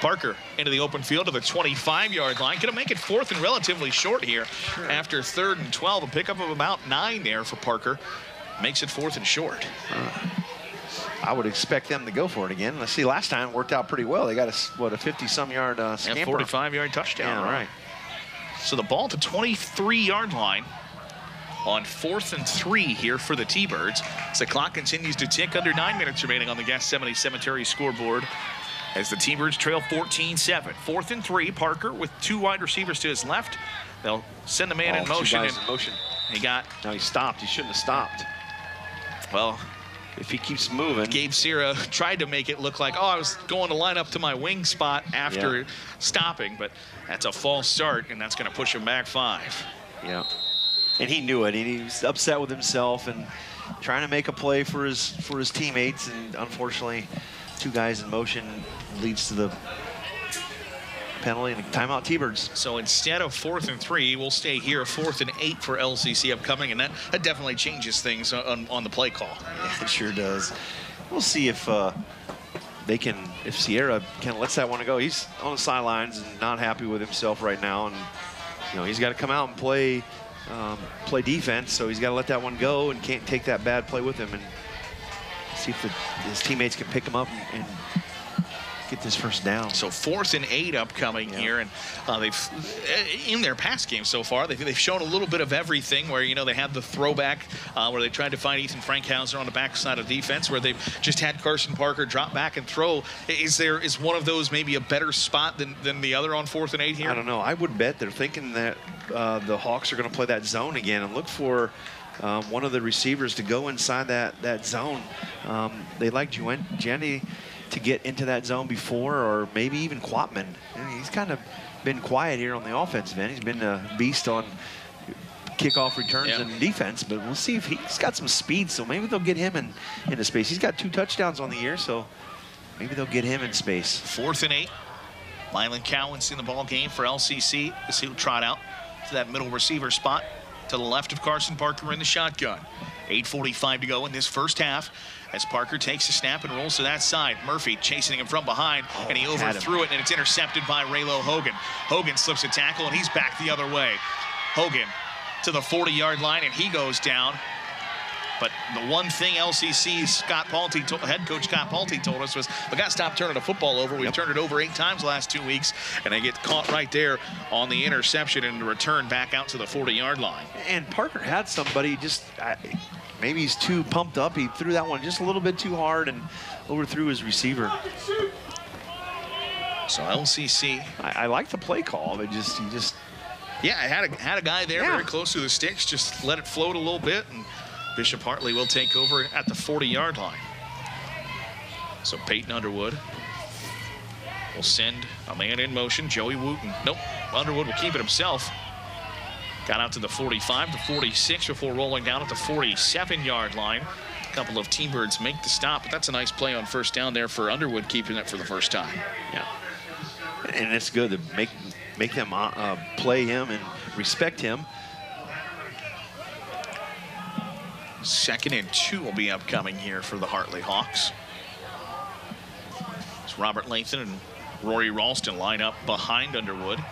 Parker into the open field to the 25-yard line. Going to make it fourth and relatively short here after third and 12. A pickup of about nine there for Parker. Makes it fourth and short. I would expect them to go for it again. Let's see. Last time it worked out pretty well. They got a s- what a 50-some yard uh, And 45-yard touchdown. Yeah, run. right. So the ball to 23-yard line on fourth and three here for the T-Birds. As the clock continues to tick, under nine minutes remaining on the Gethsemane Cemetery scoreboard. As the T-Birds trail 14-7. Fourth and three, Parker with two wide receivers to his left. They'll send the man Oh, in two motion. guys And in motion. he got, Now he stopped. He shouldn't have stopped. well, If he keeps moving, Gabe Sierra tried to make it look like, oh, I was going to line up to my wing spot after Yeah. stopping, but that's a false start, and that's going to push him back five. yeah. And he knew it. And he was upset with himself and trying to make a play for his for his teammates. And unfortunately, two guys in motion leads to the penalty and timeout T-Birds. So instead of fourth and three, we'll stay here fourth and eight for LCC upcoming, and that, that definitely changes things on, on the play call. Yeah, it sure does. We'll see if uh, they can, if Sierra kind of lets that one go. He's on the sidelines and not happy with himself right now, and you know he's got to come out and play um, play defense. So he's got to let that one go and can't take that bad play with him and see if the, his teammates can pick him up and, and get this first down. So fourth and eight upcoming Yeah. here, and uh, they've in their past game so far they've, they've shown a little bit of everything. Where you know they had the throwback uh, where they tried to find Ethan Frankhauser on the backside of defense, where they've just had Carson Parker drop back and throw. Is there is one of those maybe a better spot than than the other on fourth and eight here? I don't know. I would bet they're thinking that uh, the Hawks are going to play that zone again and look for um, one of the receivers to go inside that that zone. Um, they like Jenny to get into that zone before, or maybe even Quatman—he's kind of been quiet here on the offensive end. He's been a beast on kickoff returns Yeah. and defense, but we'll see if he's got some speed. So maybe they'll get him in into space. He's got two touchdowns on the year, so maybe they'll get him in space. Fourth and eight. Mylan Cowan's in the ball game for LCC as he'll trot out to that middle receiver spot to the left of Carson Parker in the shotgun. 8.45 to go in this first half as Parker takes a snap and rolls to that side. Murphy chasing him from behind, oh, and he Oh, had him. overthrew it, and it's intercepted by Raylo Hogan. Hogan slips a tackle, and he's back the other way. Hogan to the 40-yard line, and he goes down. But the one thing LCC Scott Palte, to- head coach Scott Palte told us was, we got to stop turning the football over. We've turned it over eight times the last two weeks, and they get caught right there on the interception and return back out to the 40-yard line. And Parker had somebody just I, maybe he's too pumped up. He threw that one just a little bit too hard and overthrew his receiver. So LCC, I, I like the play call, but just he just yeah, I had a, had a guy there Yeah. very close to the sticks, just let it float a little bit, and Bishop Hartley will take over at the 40-yard line. So Peyton Underwood will send a man in motion, Joey Wooten. Nope, Underwood will keep it himself. Got out to the 45, the 46 before rolling down at the 47-yard line. A couple of T-Birds make the stop, but that's a nice play on first down there for Underwood, keeping it for the first time. yeah. And it's good to make make them uh, uh, play him and respect him. Second and two will be upcoming here for the Hartley Hawks. It's Robert Lathan and Rory Ralston line up behind Underwood.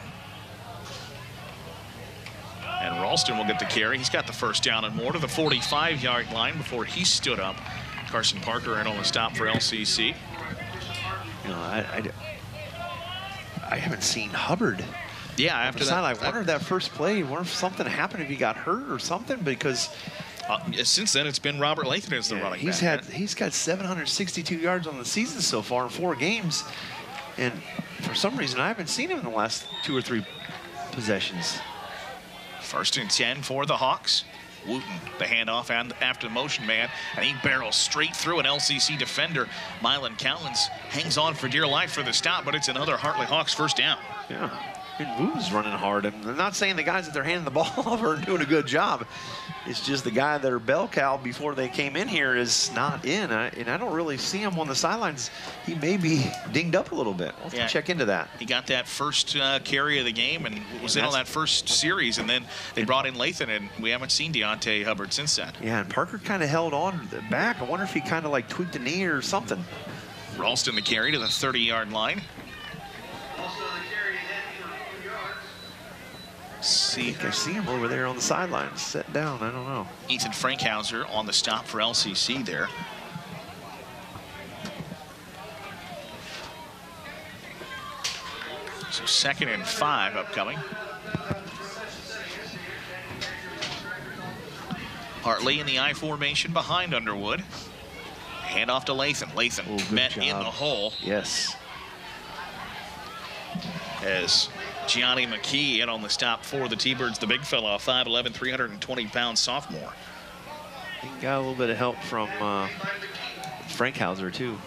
And Ralston will get the carry. He's got the first down and more to the 45-yard line before he stood up. Carson Parker in on the stop for LCC. You know, I, I, I haven't seen Hubbard. Yeah, After that, that, I wonder if that first play, wonder if something happened, if he got hurt or something, because uh, since then it's been Robert Lathan as the Yeah, running he's back. had he's got 762 yards on the season so far in four games, and for some reason I haven't seen him in the last two or three possessions. First and 10 for the Hawks. Wooten, the handoff and after the motion man, and he barrels straight through an LCC defender. Mylan Cowens hangs on for dear life for the stop, but it's another Hartley Hawks first down. Yeah, and Wu's running hard. And I'm not saying the guys that they're handing the ball over are doing a good job. It's just the guy that are bell cow before they came in here is not in, I, and I don't really see him on the sidelines. He may be dinged up a little bit. I'll Yeah. check into that. He got that first uh, carry of the game and was in on that first series, and then they brought in Lathan, and we haven't seen Deontay Hubbard since then. Yeah, and Parker kind of held on back. I wonder if he kind of like tweaked a knee or something. Ralston the carry to the 30-yard line. See I think I see him over there on the sidelines, set down. I don't know. Ethan Frankhauser on the stop for LCC there. So second and five upcoming. Hartley in the I formation behind Underwood. Hand off to Lathan. Lathan Oh, met in the hole Yes. as Gianni McKee in on the stop for the T-Birds, the big fella, 5'11", 320 pound sophomore. He got a little bit of help from uh, Frankhauser, too.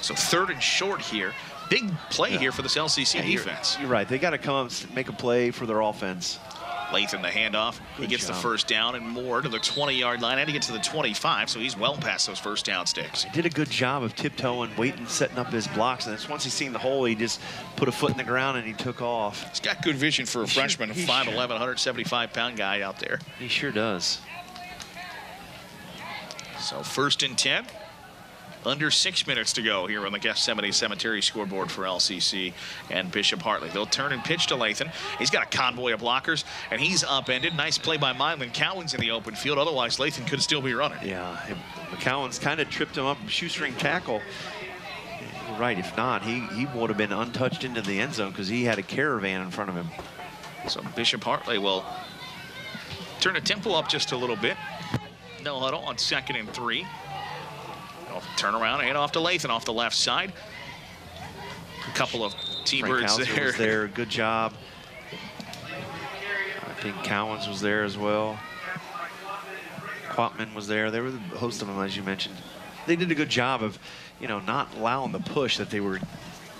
So third and short here. Big play Yeah. here for this LCC Yeah, you're- defense. You're, right. They got to come up and make a play for their offense. Lathan the handoff. he Good gets the first down and more to the 20-yard line and he gets to the 25, so he's well past those first down sticks. He did a good job of tiptoeing, waiting, setting up his blocks. And it's once he seen the hole, he just put a foot in the ground and he took off. He's got good vision for a He freshman, a 5'11", 175-pound guy out there. He sure does. So first and 10. Under six minutes to go here on the Gethsemane Cemetery scoreboard for LCC and Bishop Hartley. They'll turn and pitch to Lathan. He's got a convoy of blockers, and he's upended. Nice play by Milan. Cowan's in the open field. Otherwise, Lathan could still be running. Yeah, McCowan's kind of tripped him up, shoestring tackle. Right. If not, he, he would have been untouched into the end zone because he had a caravan in front of him. So Bishop Hartley will turn the tempo up just a little bit. No huddle on second and three. They'll turn around and off to Lathan off the left side. A couple of T-birds there. was there. Good job. I think Cowens was there as well. Quatman was there. There were a host of them, as you mentioned. They did a good job of, you know, not allowing the push that they were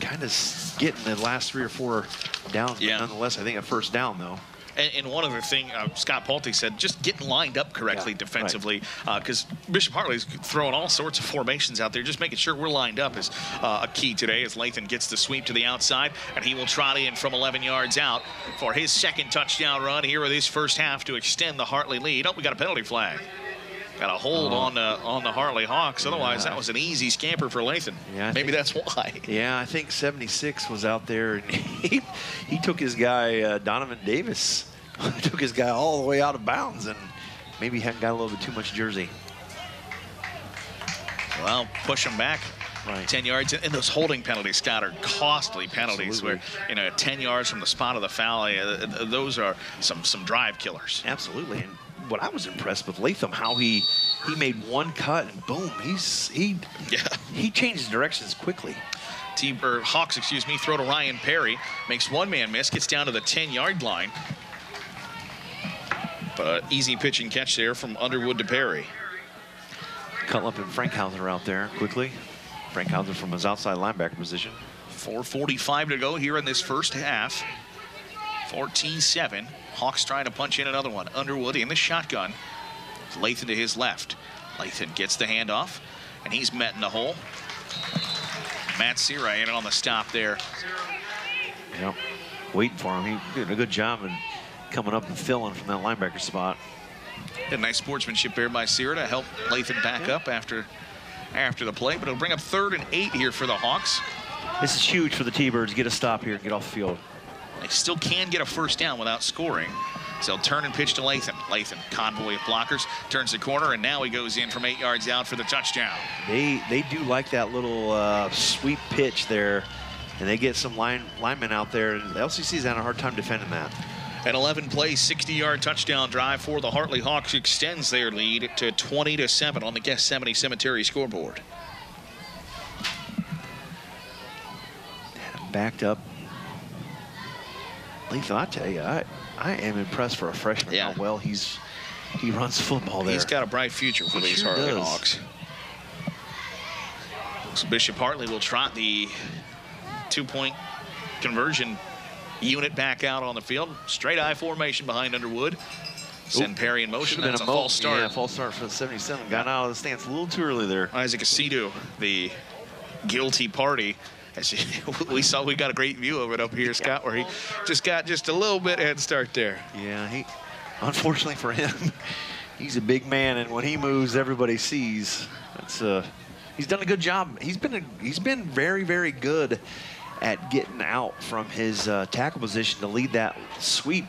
kind of getting the last three or four downs. Yeah. But nonetheless, I think a first down, though. And, and one other thing, uh, Scott Palte said, just getting lined up correctly Yeah, defensively, because Bishop Hartley's throwing all sorts of formations out there. Just making sure we're lined up is uh, a key today. As Lathan gets the sweep to the outside, and he will trot in from 11 yards out for his second touchdown run here with his first half to extend the Hartley lead. Oh, we got a penalty flag. Got a hold Oh. on the on the Hartley Hawks. Otherwise, Yeah. that was an easy scamper for Lathan. Yeah, I Maybe think- that's why. Yeah, I think 76 was out there, and he, he took his guy, uh, Donovan Davis, took his guy all the way out of bounds, and maybe hadn't got a little bit too much jersey. Well, push him back. Right. 10 yards. And those holding penalties, Scott, are costly penalties Absolutely. where, you know, 10 yards from the spot of the foul, uh, those are some, some drive killers. Absolutely. And what I was impressed with Lathan, how he he made one cut and boom, he's he Yeah. he changed directions quickly. T or Hawks, excuse me, throw to Ryan Perry, makes one man miss, gets down to the 10 yard line. But easy pitch and catch there from Underwood to Perry. Cutlip and Frankhauser are out there quickly. Frankhauser from his outside linebacker position. 4.45 to go here in this first half. 14 7. Hawks trying to punch in another one. Underwood in the shotgun. Lathan to his left. Lathan gets the handoff, and he's met in the hole. Matt Sira in on the stop there. Yep. Waiting for him. He did a good job in coming up and filling from that linebacker spot. A nice sportsmanship there by Sira to help Lathan back up after after the play, but it'll bring up third and eight here for the Hawks. This is huge for the T-Birds. Get a stop here and get off the field. They still can get a first down without scoring. So they'll turn and pitch to Lathan. Lathan, convoy of blockers, turns the corner, and now he goes in from eight yards out for the touchdown. They they do like that little uh, sweep pitch there, and they get some line linemen out there. And the LCC's had a hard time defending that. An 11 play, 60 yard touchdown drive for the Hartley Hawks extends their lead to 20 to 7 on the Gethsemane Cemetery scoreboard. Backed up. Lathan, I tell you, I I am impressed for a freshman Yeah. how well he's he runs football there. He's got a bright future for He these sure does. Hawks. So Bishop Hartley will trot the two point conversion unit back out on the field. Straight eye formation behind Underwood. Send. Perry in motion. That's a mo- false start. Yeah, false start for the 77. Got out of the stance a little too early there. Isaac Acedo, the guilty party. As we saw, we got a great view of it up here, Scott, where he just got just a little bit head start there. Yeah, he unfortunately for him, he's a big man, and when he moves, everybody sees. That's uh, he's done a good job. He's been a, he's been very very good at getting out from his uh, tackle position to lead that sweep.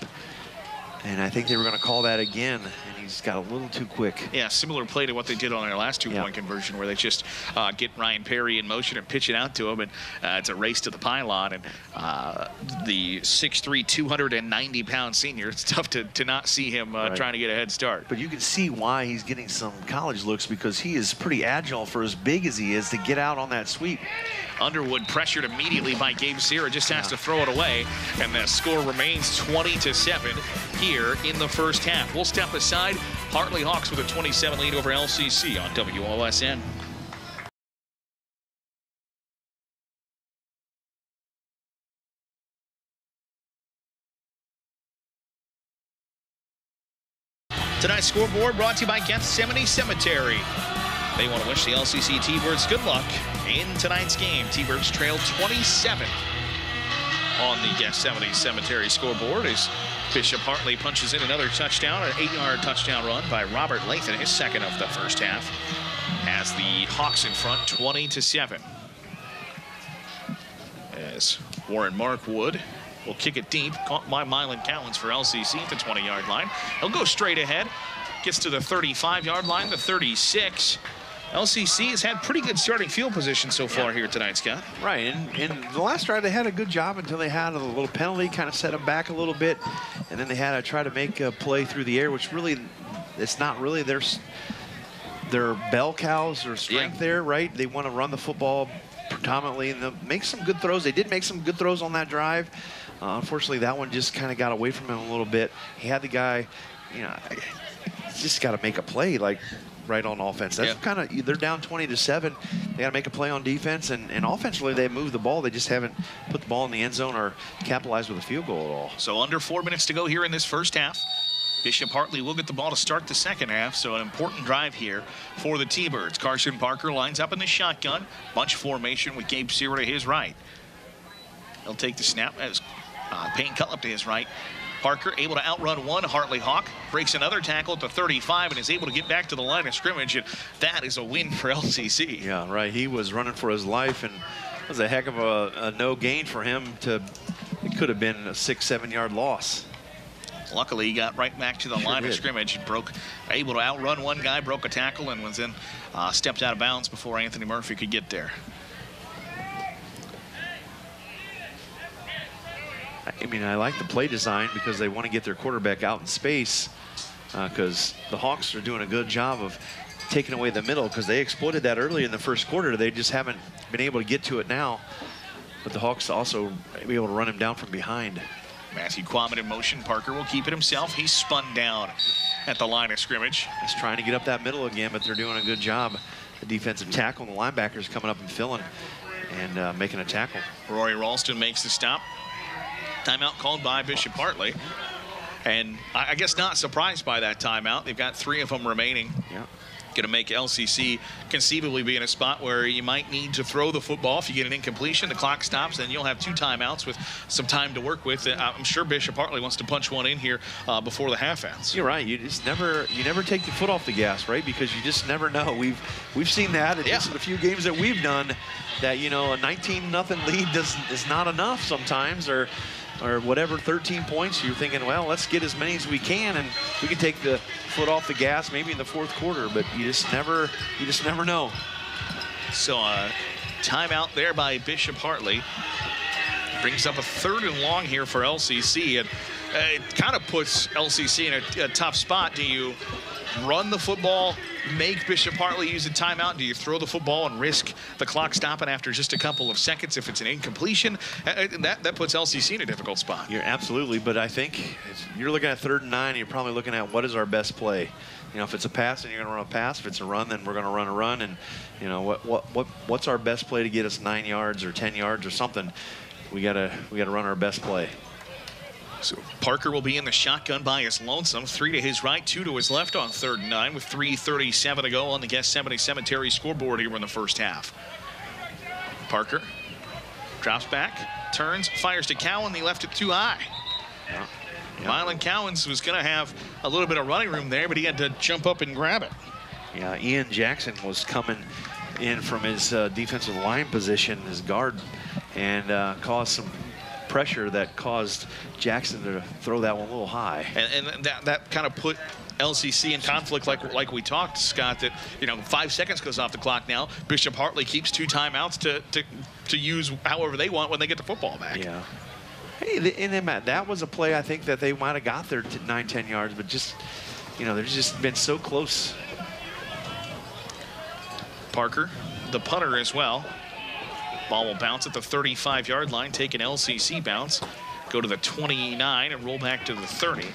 And I think they were going to call that again, he's got a little too quick. Yeah, similar play to what they did on their last two-point Yeah. conversion, where they just uh, get Ryan Perry in motion and pitch it out to him, and uh, it's a race to the pylon. And uh, the 6'3", 290-pound senior, it's tough to, to not see him uh, Right. trying to get a head start. But you can see why he's getting some college looks because he is pretty agile for as big as he is to get out on that sweep. Underwood pressured immediately by Gabe Sierra, just has to throw it away, and the score remains 20 to 7 here in the first half. We'll step aside. Hartley Hawks with a 27 lead over LCC on WOSN. Tonight's scoreboard brought to you by Gethsemane Cemetery. They want to wish the LCC T-Birds good luck in tonight's game. T-Birds trail 27 on the Gethsemane Cemetery scoreboard as Bishop Hartley punches in another touchdown, an eight-yard touchdown run by Robert Lathan, his second of the first half, has the Hawks in front 20 to 7. As Warren Markwood will kick it deep, caught by Mylan Cowens for LCC at the 20-yard line. He'll go straight ahead, gets to the 35-yard line, the 36. LCC has had pretty good starting field position so far Yeah. here tonight, Scott. Right, and, and the last drive they had a good job until they had a little penalty, kind of set them back a little bit, and then they had to try to make a play through the air, which really, it's not really their their bell cows or strength Yeah. there, right? They want to run the football predominantly and make some good throws. They did make some good throws on that drive. Uh, unfortunately, that one just kind of got away from him a little bit. He had the guy, you know, just got to make a play like right on offense. That's Yeah. kind of they're down 20 to seven. They got to make a play on defense, and, and offensively they move the ball. They just haven't put the ball in the end zone or capitalized with a field goal at all. So under four minutes to go here in this first half. Bishop Hartley will get the ball to start the second half, so an important drive here for the T-Birds. Carson Parker lines up in the shotgun, bunch formation with Gabe Sierra to his right. He'll take the snap as uh, Payne Cutlip to his right. Parker able to outrun one Hartley Hawk, breaks another tackle at the 35 and is able to get back to the line of scrimmage, and that is a win for LCC. Yeah, right. He was running for his life, and it was a heck of a, a no gain for him. To it could have been a six, seven yard loss. Luckily, he got right back to the Sure line of scrimmage and broke, able to outrun one guy, broke a tackle, and was in, uh, stepped out of bounds before Anthony Murphy could get there. I mean, I like the play design because they want to get their quarterback out in space because the Hawks are doing a good job of taking away the middle because they exploited that early in the first quarter. They just haven't been able to get to it now. But the Hawks also be able to run him down from behind. Matthew Quatman in motion. Parker will keep it himself. He's spun down at the line of scrimmage. He's trying to get up that middle again, but they're doing a good job. The defensive tackle and the linebackers coming up and filling and uh, making a tackle. Rory Ralston makes the stop. Timeout called by Bishop Hartley. And I I guess not surprised by that timeout. They've got three of them remaining. Yeah. Going to make LCC conceivably be in a spot where you might need to throw the football. If you get an incompletion, the clock stops, then you'll have two timeouts with some time to work with. Uh, I'm sure Bishop Hartley wants to punch one in here uh, before the half ends. You're right. You just never you never take your foot off the gas, right? Because you just never know. We've we've seen that in Yeah. just the few games that we've done that you know a 19 nothing lead does is not enough sometimes or or whatever 13 points you're thinking well let's get as many as we can and we can take the foot off the gas maybe in the fourth quarter but you just never you just never know. So, uh, timeout there by Bishop Hartley. Brings up a third and long here for LCC, and it kind of puts LCC in a, a tough spot. Do you run the football, make Bishop Hartley use a timeout? Do you throw the football and risk the clock stopping after just a couple of seconds if it's an incompletion? Uh, uh, that that puts LCC in a difficult spot. You're absolutely, but I think you're looking at third and nine. You're probably looking at what is our best play. You know, if it's a pass, then you're going to run a pass. If it's a run, then we're going to run a run. And you know, what what what what's our best play to get us nine yards or ten yards or something? We gotta we gotta run our best play. So Parker will be in the shotgun by his lonesome. Three to his right, two to his left on third and nine with 3.37 to go on the Gethsemane Cemetery scoreboard here in the first half. Parker drops back, turns, fires to Cowan. They left it too high. Yeah. Yeah. Cowens was going to have a little bit of running room there, but he had to jump up and grab it. Yeah, Ian Jackson was coming in from his uh, defensive line position, his guard, and uh, caused some pressure that caused Jackson to throw that one a little high. And, and that, that kind of put LCC in conflict, like like we talked, Scott. That you know, five seconds goes off the clock now. Bishop Hartley keeps two timeouts to to, to use however they want when they get the football back. Yeah. Hey, the- and then, Matt, that was a play I think that they might have got there to nine, ten yards, but just, you know, they've just been so close. Parker, the punter as well. Ball will bounce at the 35-yard line, take an LCC bounce, go to the 29 and roll back to the 30.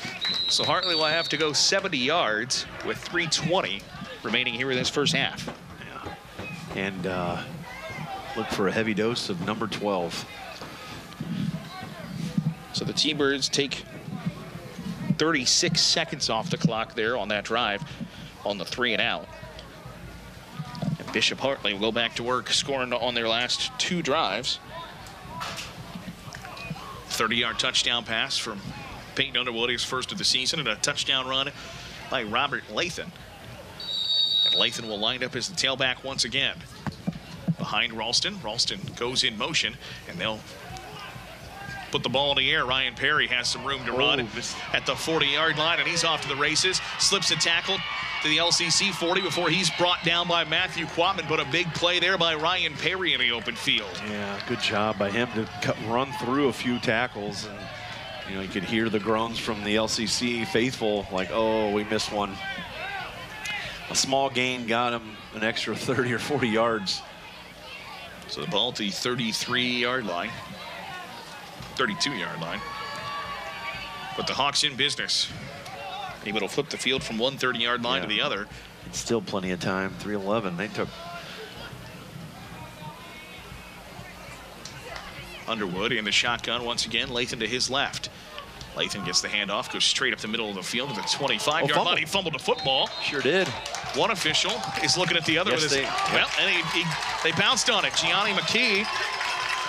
So Hartley will have to go 70 yards with 3:20 remaining here in this first half. Yeah. And uh, look for a heavy dose of number 12. So the T-Birds take 36 seconds off the clock there on that drive on the three and out. Bishop Hartley will go back to work scoring on their last two drives. 30 yard touchdown pass from Peyton Underwood, his first of the season, and a touchdown run by Robert Lathan. And Lathan will line up as the tailback once again. Behind Ralston. Ralston goes in motion, and they'll put the ball in the air. Ryan Perry has some room to run Oh, at the 40 yard line, and he's off to the races. Slips a tackle to the LCC 40 before he's brought down by Matthew Quatman, but a big play there by Ryan Perry in the open field. Yeah, good job by him to cut, run through a few tackles. And, you know, you could hear the groans from the LCC faithful, like, oh, we missed one. A small gain got him an extra 30 or 40 yards. So the ball at the 33 yard line, 32 yard line. But the Hawks in business. Able to flip the field from one 30 yard line to the other. It's still plenty of time. 311. They took Underwood in the shotgun once again. Lathan to his left. Lathan gets the handoff, goes straight up the middle of the field to the 25 yard Oh, fumble. line. He fumbled the football. Sure did. One official is looking at the other Yes, with his. they- well, and he, he, they bounced on it. Gianni McKee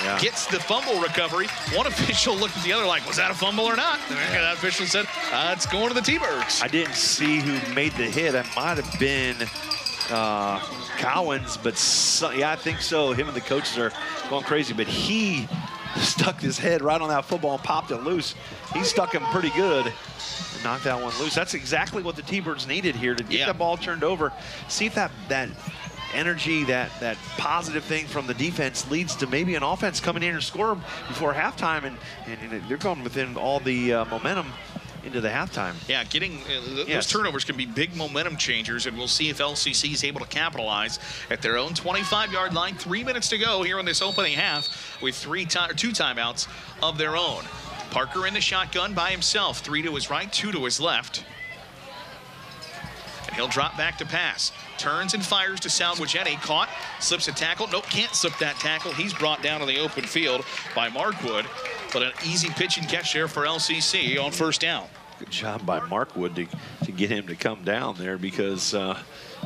Yeah. gets the fumble recovery. One official looked at the other like, was that a fumble or not? And that official said, uh, it's going to the T-Birds. I didn't see who made the hit. It might have been uh, Collins, but so, yeah, I think so. Him and the coaches are going crazy, but he stuck his head right on that football and popped it loose. He stuck him pretty good and knocked that one loose. That's exactly what the T-Birds needed here to get Yeah. that ball turned over. See if that that energy, that that positive thing from the defense leads to maybe an offense coming in and score before halftime, and, and, and they're going within all the uh, momentum into the halftime. Yeah, getting uh, th- Yes. those turnovers can be big momentum changers, and we'll see if LCC is able to capitalize at their own 25-yard line. Three minutes to go here in this opening half, with three ti- or two timeouts of their own. Parker in the shotgun by himself, three to his right, two to his left. And he'll drop back to pass. Turns and fires to Sal Jenny. Caught, slips a tackle. Nope, can't slip that tackle. He's brought down in the open field by Markwood. But an easy pitch and catch there for LCC on first down. Good job by Markwood to, to get him to come down there because uh,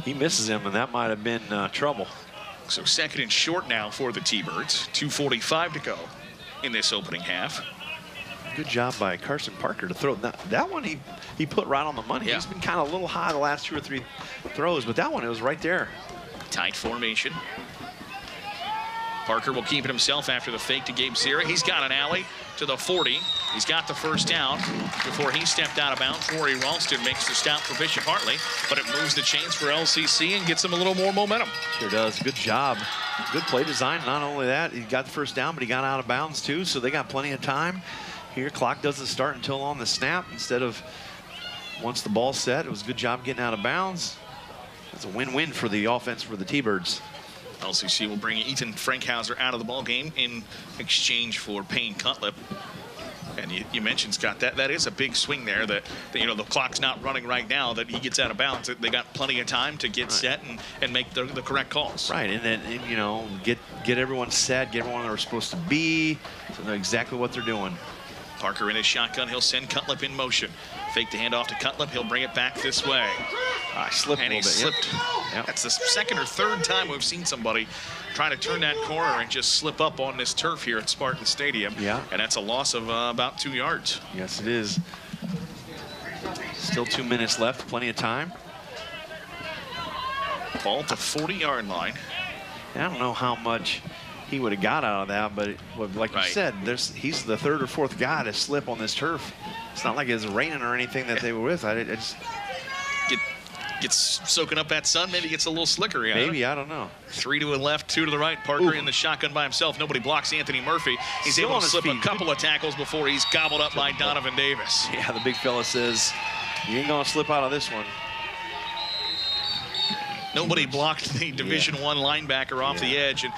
he misses him, and that might have been uh, trouble. So second and short now for the T-Birds. 2.45 to go in this opening half. Good job by Carson Parker to throw that. That one he he put right on the money. Yeah. He's been kind of a little high the last two or three throws, but that one it was right there. Tight formation. Parker will keep it himself after the fake to Gabe Sierra. He's got an alley to the 40. He's got the first down before he stepped out of bounds. Rory Ralston makes the stop for Bishop Hartley, but it moves the chains for LCC and gets him a little more momentum. Sure does. Good job. Good play design. Not only that, he got the first down, but he got out of bounds too. So they got plenty of time. Here, clock doesn't start until on the snap instead of once the ball's set. It was a good job getting out of bounds. It's a win-win for the offense for the T-Birds. LCC will bring Ethan Frankhauser out of the ball game in exchange for Payne Cutlip. And you, you mentioned Scott that that is a big swing there. That, that you know the clock's not running right now. That he gets out of bounds. They got plenty of time to get set and, and make the, the correct calls. Right, and then and, you know get get everyone set, get everyone where they're supposed to be, so they know exactly what they're doing. Parker in his shotgun. He'll send Cutlip in motion. Fake the handoff to Cutlip. He'll bring it back this way. I slipped And a he little bit. slipped. Yep. Yep. That's the second or third time we've seen somebody try to turn that corner and just slip up on this turf here at Spartan Stadium. Yeah. And that's a loss of uh, about two yards. Yes, it is. Still two minutes left, plenty of time. Ball to 40 yard line. I don't know how much he would have got out of that, but it, like Right. you said, there's he's the third or fourth guy to slip on this turf. It's not like it's raining or anything that they were with. I, I just Get, gets soaking up that sun. Maybe gets a little slicker. Yeah. maybe I don't know. Three to the left, two to the right. Parker Ooh. in the shotgun by himself. Nobody blocks Anthony Murphy. He's Still able to slip a couple of tackles before he's gobbled up by Donovan Davis. Yeah, the big fella says you ain't gonna slip out of this one. Nobody blocked the Division One linebacker off the edge, and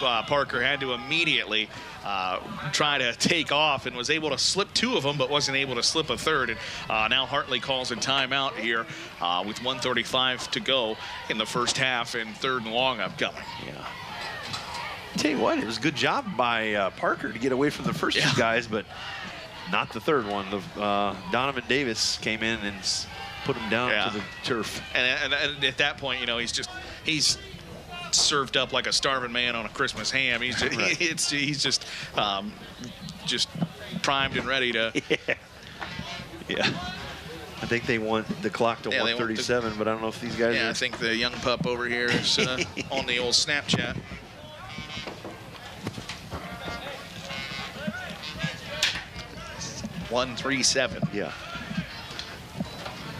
uh, Parker had to immediately uh, try to take off and was able to slip two of them, but wasn't able to slip a third. And uh, now Hartley calls a timeout here uh, with 135 to go in the first half, and third and long upcoming. Yeah. Tell you what, it was a good job by uh, Parker to get away from the first Yeah. two guys, but not the third one. The uh, Donovan Davis came in and put him down Yeah. to the turf. And, and, and at that point, you know, he's just he's served up like a starving man on a Christmas ham. He's just, Right. it's he's just um, just primed and ready to. Yeah. Yeah. I think they want the clock to Yeah, they want the- 137, but I don't know if these guys Yeah, I think the young pup over here is uh, on the old Snapchat. One three seven. Yeah.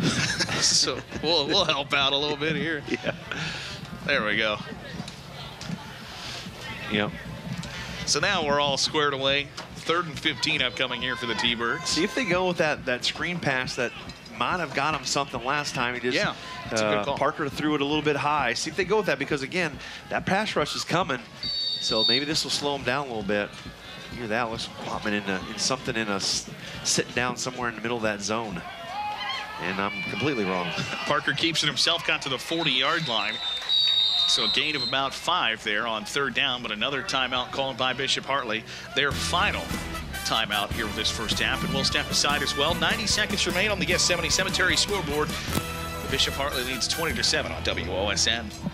So we'll we'll help out a little bit here. Yeah. There we go. Yep. So now we're all squared away. Third and 15 upcoming here for the T-Birds. See if they go with that that screen pass that might have got him something last time. He just Yeah, that's a good uh, call. Parker threw it a little bit high. See if they go with that because again, that pass rush is coming. So maybe this will slow him down a little bit. Hear that? Looks Quatman in, a, in something in a sitting down somewhere in the middle of that zone. And I'm completely wrong. Parker keeps it himself, got to the 40-yard line. So a gain of about five there on third down, but another timeout called by Bishop Hartley. Their final timeout here with this first half, and we'll step aside as well. 90 seconds remain on the Gethsemane Cemetery scoreboard. Bishop Hartley leads 20 to 7 on WOSN.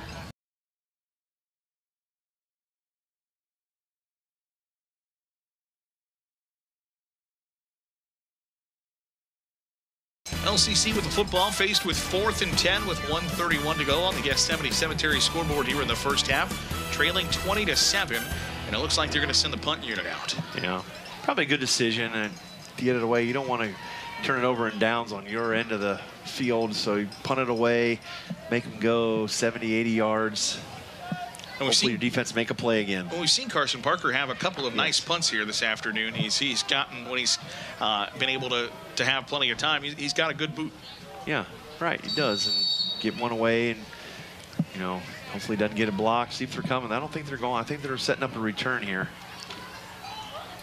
LCC with the football faced with fourth and 10 with 131 to go on the Gethsemane Cemetery scoreboard here in the first half, trailing 20 to 7. And it looks like they're going to send the punt unit out. Yeah, probably a good decision and to get it away. You don't want to turn it over in downs on your end of the field, so you punt it away, make them go 70, 80 yards. And we've Hopefully, seen, your defense make a play again. well, we've seen Carson Parker have a couple of nice punts here this afternoon. He's he's gotten when he's uh, been able to to have plenty of time. He's, he's got a good boot. Yeah, right. He does, and get one away, and you know, hopefully doesn't get a block. See if they're coming. I don't think they're going. I think they're setting up a return here.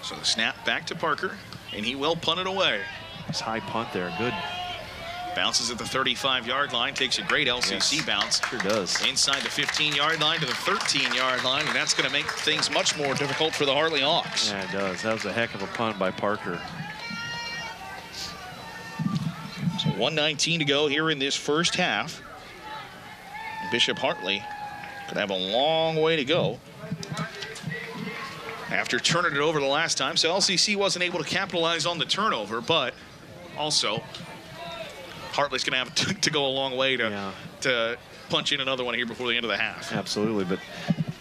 So the snap back to Parker, and he will punt it away. Nice high punt there. Good. Bounces at the 35-yard line, takes a great LCC Yes. bounce. Sure does. inside the 15-yard line to the 13-yard line, and that's going to make things much more difficult for the Hartley Hawks. Yeah, it does. That was a heck of a punt by Parker. So 119 to go here in this first half. Bishop Hartley could have a long way to go after turning it over the last time. So LCC wasn't able to capitalize on the turnover, but also Hartley's going to have to, to go a long way to Yeah. to punch in another one here before the end of the half. Absolutely, but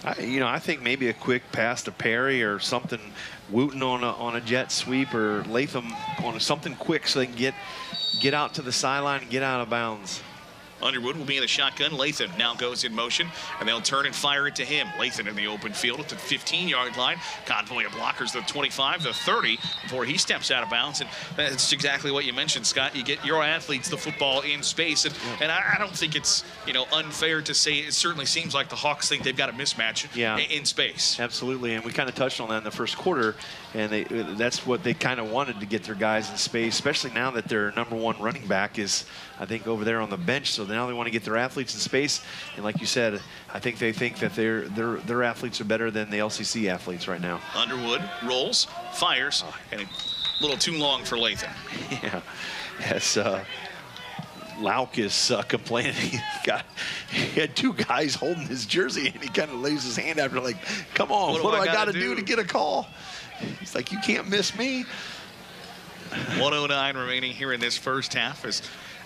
I, you know, I think maybe a quick pass to Perry or something, Wooten on a on a jet sweep or Lathan on something quick so they can get get out to the sideline and get out of bounds. Underwood will be in the shotgun. Lathan now goes in motion, and they'll turn and fire it to him. Lathan in the open field at the 15-yard line. Convoy of blockers, the 25, the 30, before he steps out of bounds. And that's exactly what you mentioned, Scott. You get your athletes the football in space, and, and I, I don't think it's you know unfair to say. It certainly seems like the Hawks think they've got a mismatch Yeah. in, in space. Absolutely, and we kind of touched on that in the first quarter, and they, that's what they kind of wanted to get their guys in space, especially now that their number one running back is, I think, over there on the bench. So now they want to get their athletes in space, and like you said, I think they think that their their their athletes are better than the LCC athletes right now. Underwood rolls, fires, and a little too long for Lathan. Yeah, yes. Uh, Lauk is uh, complaining. He got he had two guys holding his jersey, and he kind of lays his hand after, like, "Come on, What what, do I I got to do do?" to get a call?" He's like, "You can't miss me." 109 remaining here in this first half as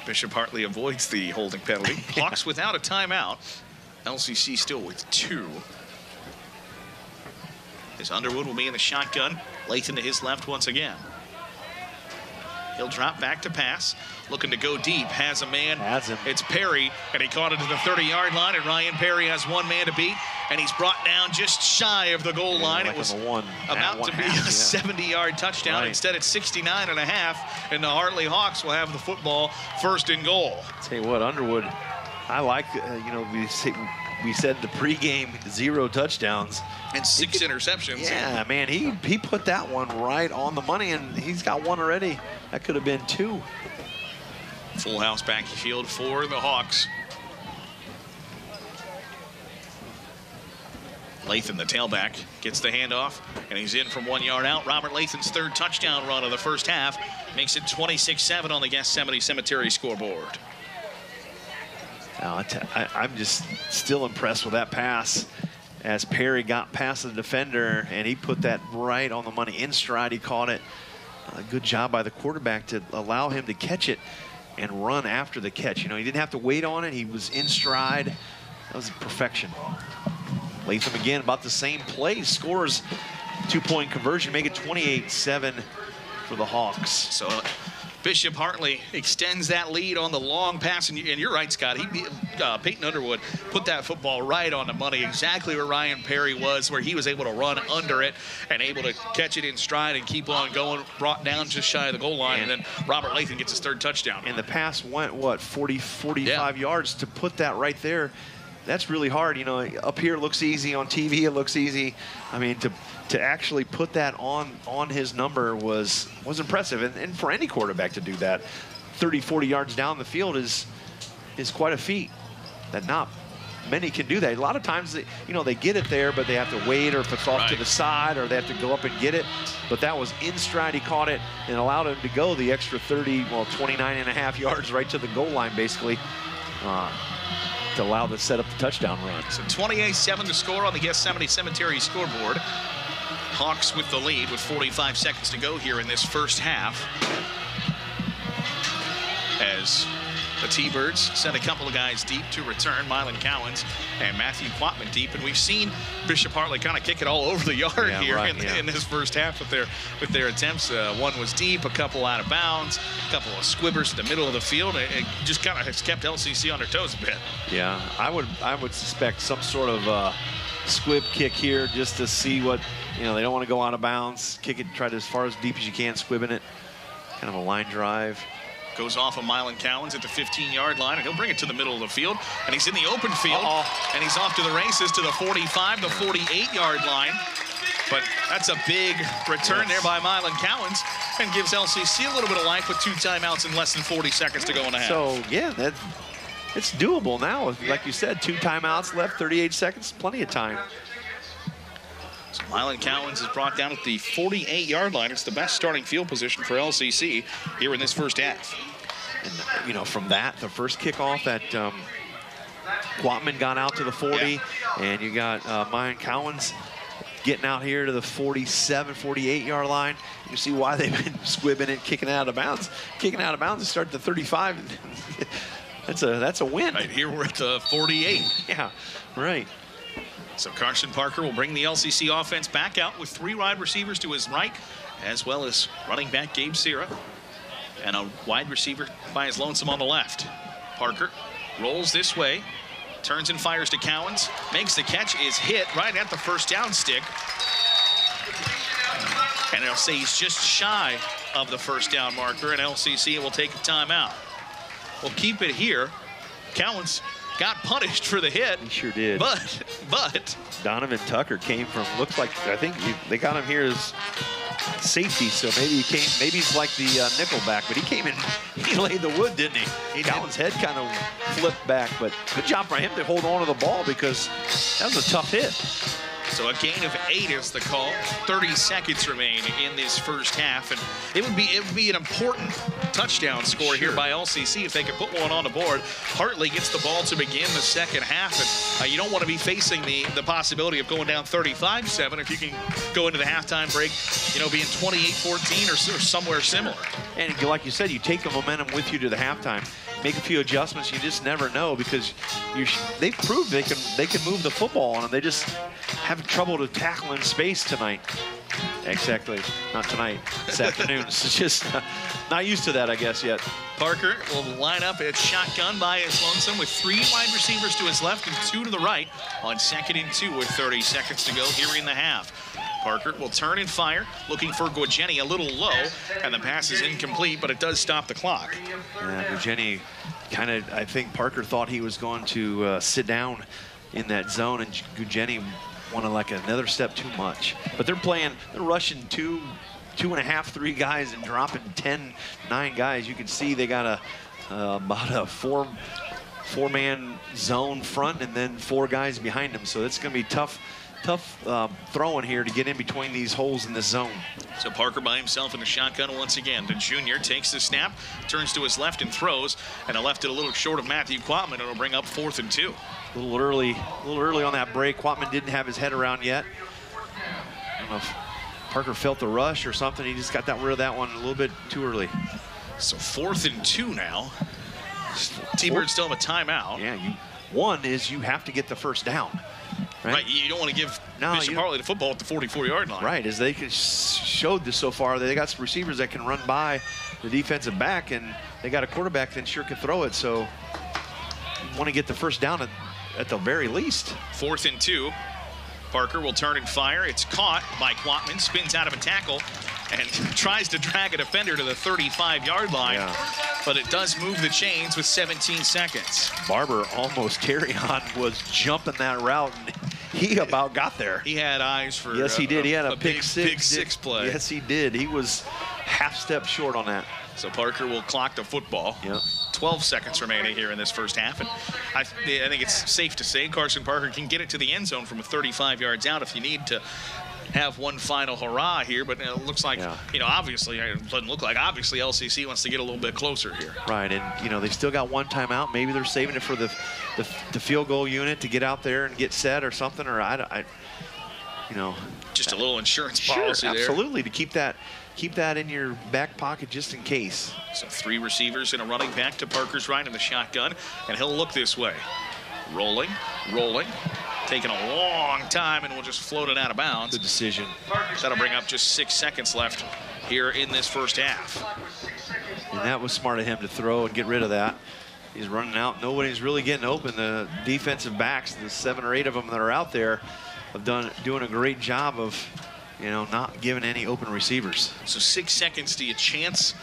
Bishop Hartley avoids the holding penalty. Hawks without a timeout. LCC still with two. As Underwood will be in the shotgun. Lathan to his left once again. He'll drop back to pass. Looking to go deep. Has a man. Has him. It's Perry. And he caught it to the 30 yard line. And Ryan Perry has one man to beat. And he's brought down just shy of the goal line. like it was one- about one to be half, a 70 yard touchdown. Right. Instead, it's 69 and a half. And the Hartley Hawks will have the football first and goal. Tell you what, Underwood, I like. Uh, you know, we we said the pregame zero touchdowns. And six interceptions. Yeah, man, he he put that one right on the money, and he's got one already. That could have been two. Full house backfield for the Hawks. Lathan, the tailback, gets the handoff, and he's in from one yard out. Robert Lathan's third touchdown run of the first half makes it 26-7 on the Gethsemane Cemetery scoreboard. Now, I, am just still impressed with that pass as Perry got past the defender and he put that right on the money in stride. He caught it. A good job by the quarterback to allow him to catch it and run after the catch. You know, he didn't have to wait on it. He was in stride. That was perfection. Lathan again, about the same play, scores two-point conversion, make it 28-7 for the Hawks. So Bishop Hartley extends that lead on the long pass, and, you're right, Scott. He, uh, Peyton Underwood put that football right on the money, exactly where Ryan Perry was, where he was able to run under it and able to catch it in stride and keep on going. Brought down just shy of the goal line, and, and then Robert Lathan gets his third touchdown. And the pass went what 40, 45 yeah. yards to put that right there. That's really hard. You know, up here it looks easy on TV. It looks easy. I mean, to to actually put that on on his number was was impressive. And, and for any quarterback to do that, 30, 40 yards down the field is is quite a feat. That not many can do that. A lot of times, they, you know, they get it there, but they have to wait, or if it's off right. to the side, or they have to go up and get it. But that was in stride. He caught it and allowed him to go the extra 30, well, 29 and a half yards right to the goal line, basically, uh, to allow the set up the touchdown run. So 28-7 to score on the Gethsemane Cemetery scoreboard. Hawks with the lead with 45 seconds to go here in this first half. As the T-Birds sent a couple of guys deep to return, Mylan Cowens and Matthew Quatman deep. And we've seen Bishop Hartley kind of kick it all over the yard yeah, here right, in, yeah. in, this first half with their with their attempts. Uh, one was deep, a couple out of bounds, a couple of squibbers in the middle of the field. It, it just kind of has kept LCC on their toes a bit. Yeah, I would I would suspect some sort of uh, squib kick here just to see what you know, they don't want to go out of bounds. Kick it, try to as far as deep as you can, squibbing it. Kind of a line drive. Goes off of Mylan Cowens at the 15-yard line, and he'll bring it to the middle of the field. And he's in the open field, uh -oh. and he's off to the races to the 45, the 48-yard line. But that's a big return yes. there by Mylan Cowens and gives LCC a little bit of life with two timeouts and less than 40 seconds to go in the half. So, yeah, that, it's doable now. Like you said, two timeouts left, 38 seconds, plenty of time. Mylan Cowens is brought down at the 48-yard line. It's the best starting field position for LCC here in this first half. And, you know, from that, the first kickoff that um, Quatman got out to the 40, yeah. and you got uh, Mylan Cowens getting out here to the 47, 48-yard line. You see why they've been squibbing it, kicking out of bounds. Kicking out of bounds to start the 35. that's a that's a win. Right here we're at the 48. Yeah, right. So Carson Parker will bring the LCC offense back out with three wide receivers to his right, as well as running back Gabe Sierra, and a wide receiver by his lonesome on the left. Parker rolls this way, turns and fires to Cowens, makes the catch, is hit right at the first down stick. And say he's just shy of the first down marker, and LCC will take a timeout. We'll keep it here. Cowens got punished for the hit. He sure did. But, but. Donovan Tucker came from, looks like, I think he, they got him here as safety, so maybe he came, maybe he's like the uh, nickelback, but he came in, he laid the wood, didn't he? he Calvin's head kind of flipped back, but good job for him to hold on to the ball because that was a tough hit. So a gain of eight is the call. 30 seconds remain in this first half, and it would be it would be an important touchdown score sure. here by LCC if they could put one on the board. Hartley gets the ball to begin the second half, and uh, you don't want to be facing the the possibility of going down 35-7 if you can go into the halftime break, you know, being 28-14 or, or somewhere similar. And like you said, you take the momentum with you to the halftime make a few adjustments. You just never know because they've proved they can they can move the football and they just have trouble to tackle in space tonight. Exactly, not tonight. This afternoon. It's just uh, not used to that, I guess, yet. Parker will line up at shotgun by his lonesome with three wide receivers to his left and two to the right on second and two with 30 seconds to go here in the half. Parker will turn and fire, looking for Guageni a little low, and the pass is incomplete, but it does stop the clock. Yeah, Guageni kind of, I think Parker thought he was going to uh, sit down in that zone, and Guageni wanted like another step too much. But they're playing, they're rushing two, two and a half, three guys and dropping 10, nine guys. You can see they got a uh, about a four four man zone front and then four guys behind them. So it's going to be tough tough um, throwing here to get in between these holes in this zone. So Parker by himself in the shotgun once again. The junior takes the snap, turns to his left and throws, and I left it a little short of Matthew Quatman. It'll bring up fourth and two. A little early, a little early on that break. Quatman didn't have his head around yet. I don't know if Parker felt the rush or something. He just got that rid of that one a little bit too early. So fourth and two now. T-Bird still have a timeout. Yeah, you. One is you have to get the first down. Right. Right, you don't want to give No, Bishop Hartley the football at the 44-yard line. Right, as they showed this so far, they got some receivers that can run by the defensive back, and they got a quarterback that sure can throw it. So, you want to get the first down at, at the very least. Fourth and two. Parker will turn and fire. It's caught by Quatman, spins out of a tackle, and tries to drag a defender to the 35-yard line. Yeah. But it does move the chains with 17 seconds. Barber almost carry on was jumping that route, and he about got there. He had eyes for Yes, he did. He had a, pick big, six. big six play. Yes, he did. He was half step short on that. So Parker will clock the football. Yep. 12 seconds remaining here in this first half. And I, I think it's safe to say Carson Parker can get it to the end zone from 35 yards out if you need to have one final hurrah here. But it looks like, Yeah. you know, obviously, it doesn't look like, obviously, LCC wants to get a little bit closer here. Right, and you know they've still got one timeout. Maybe they're saving it for the the, the field goal unit to get out there and get set or something. Or I, I you know, Just a little insurance sure, policy there. absolutely to keep that keep that in your back pocket just in case. So three receivers and a running back to Parker's right in the shotgun, and he'll look this way. Rolling, rolling, taking a long time, and we'll just float it out of bounds. Good decision. That'll bring up just six seconds left here in this first half. And that was smart of him to throw and get rid of that. He's running out. Nobody's really getting open. The defensive backs, the seven or eight of them that are out there, have done doing a great job of, you know, not giving any open receivers. So six seconds to a chance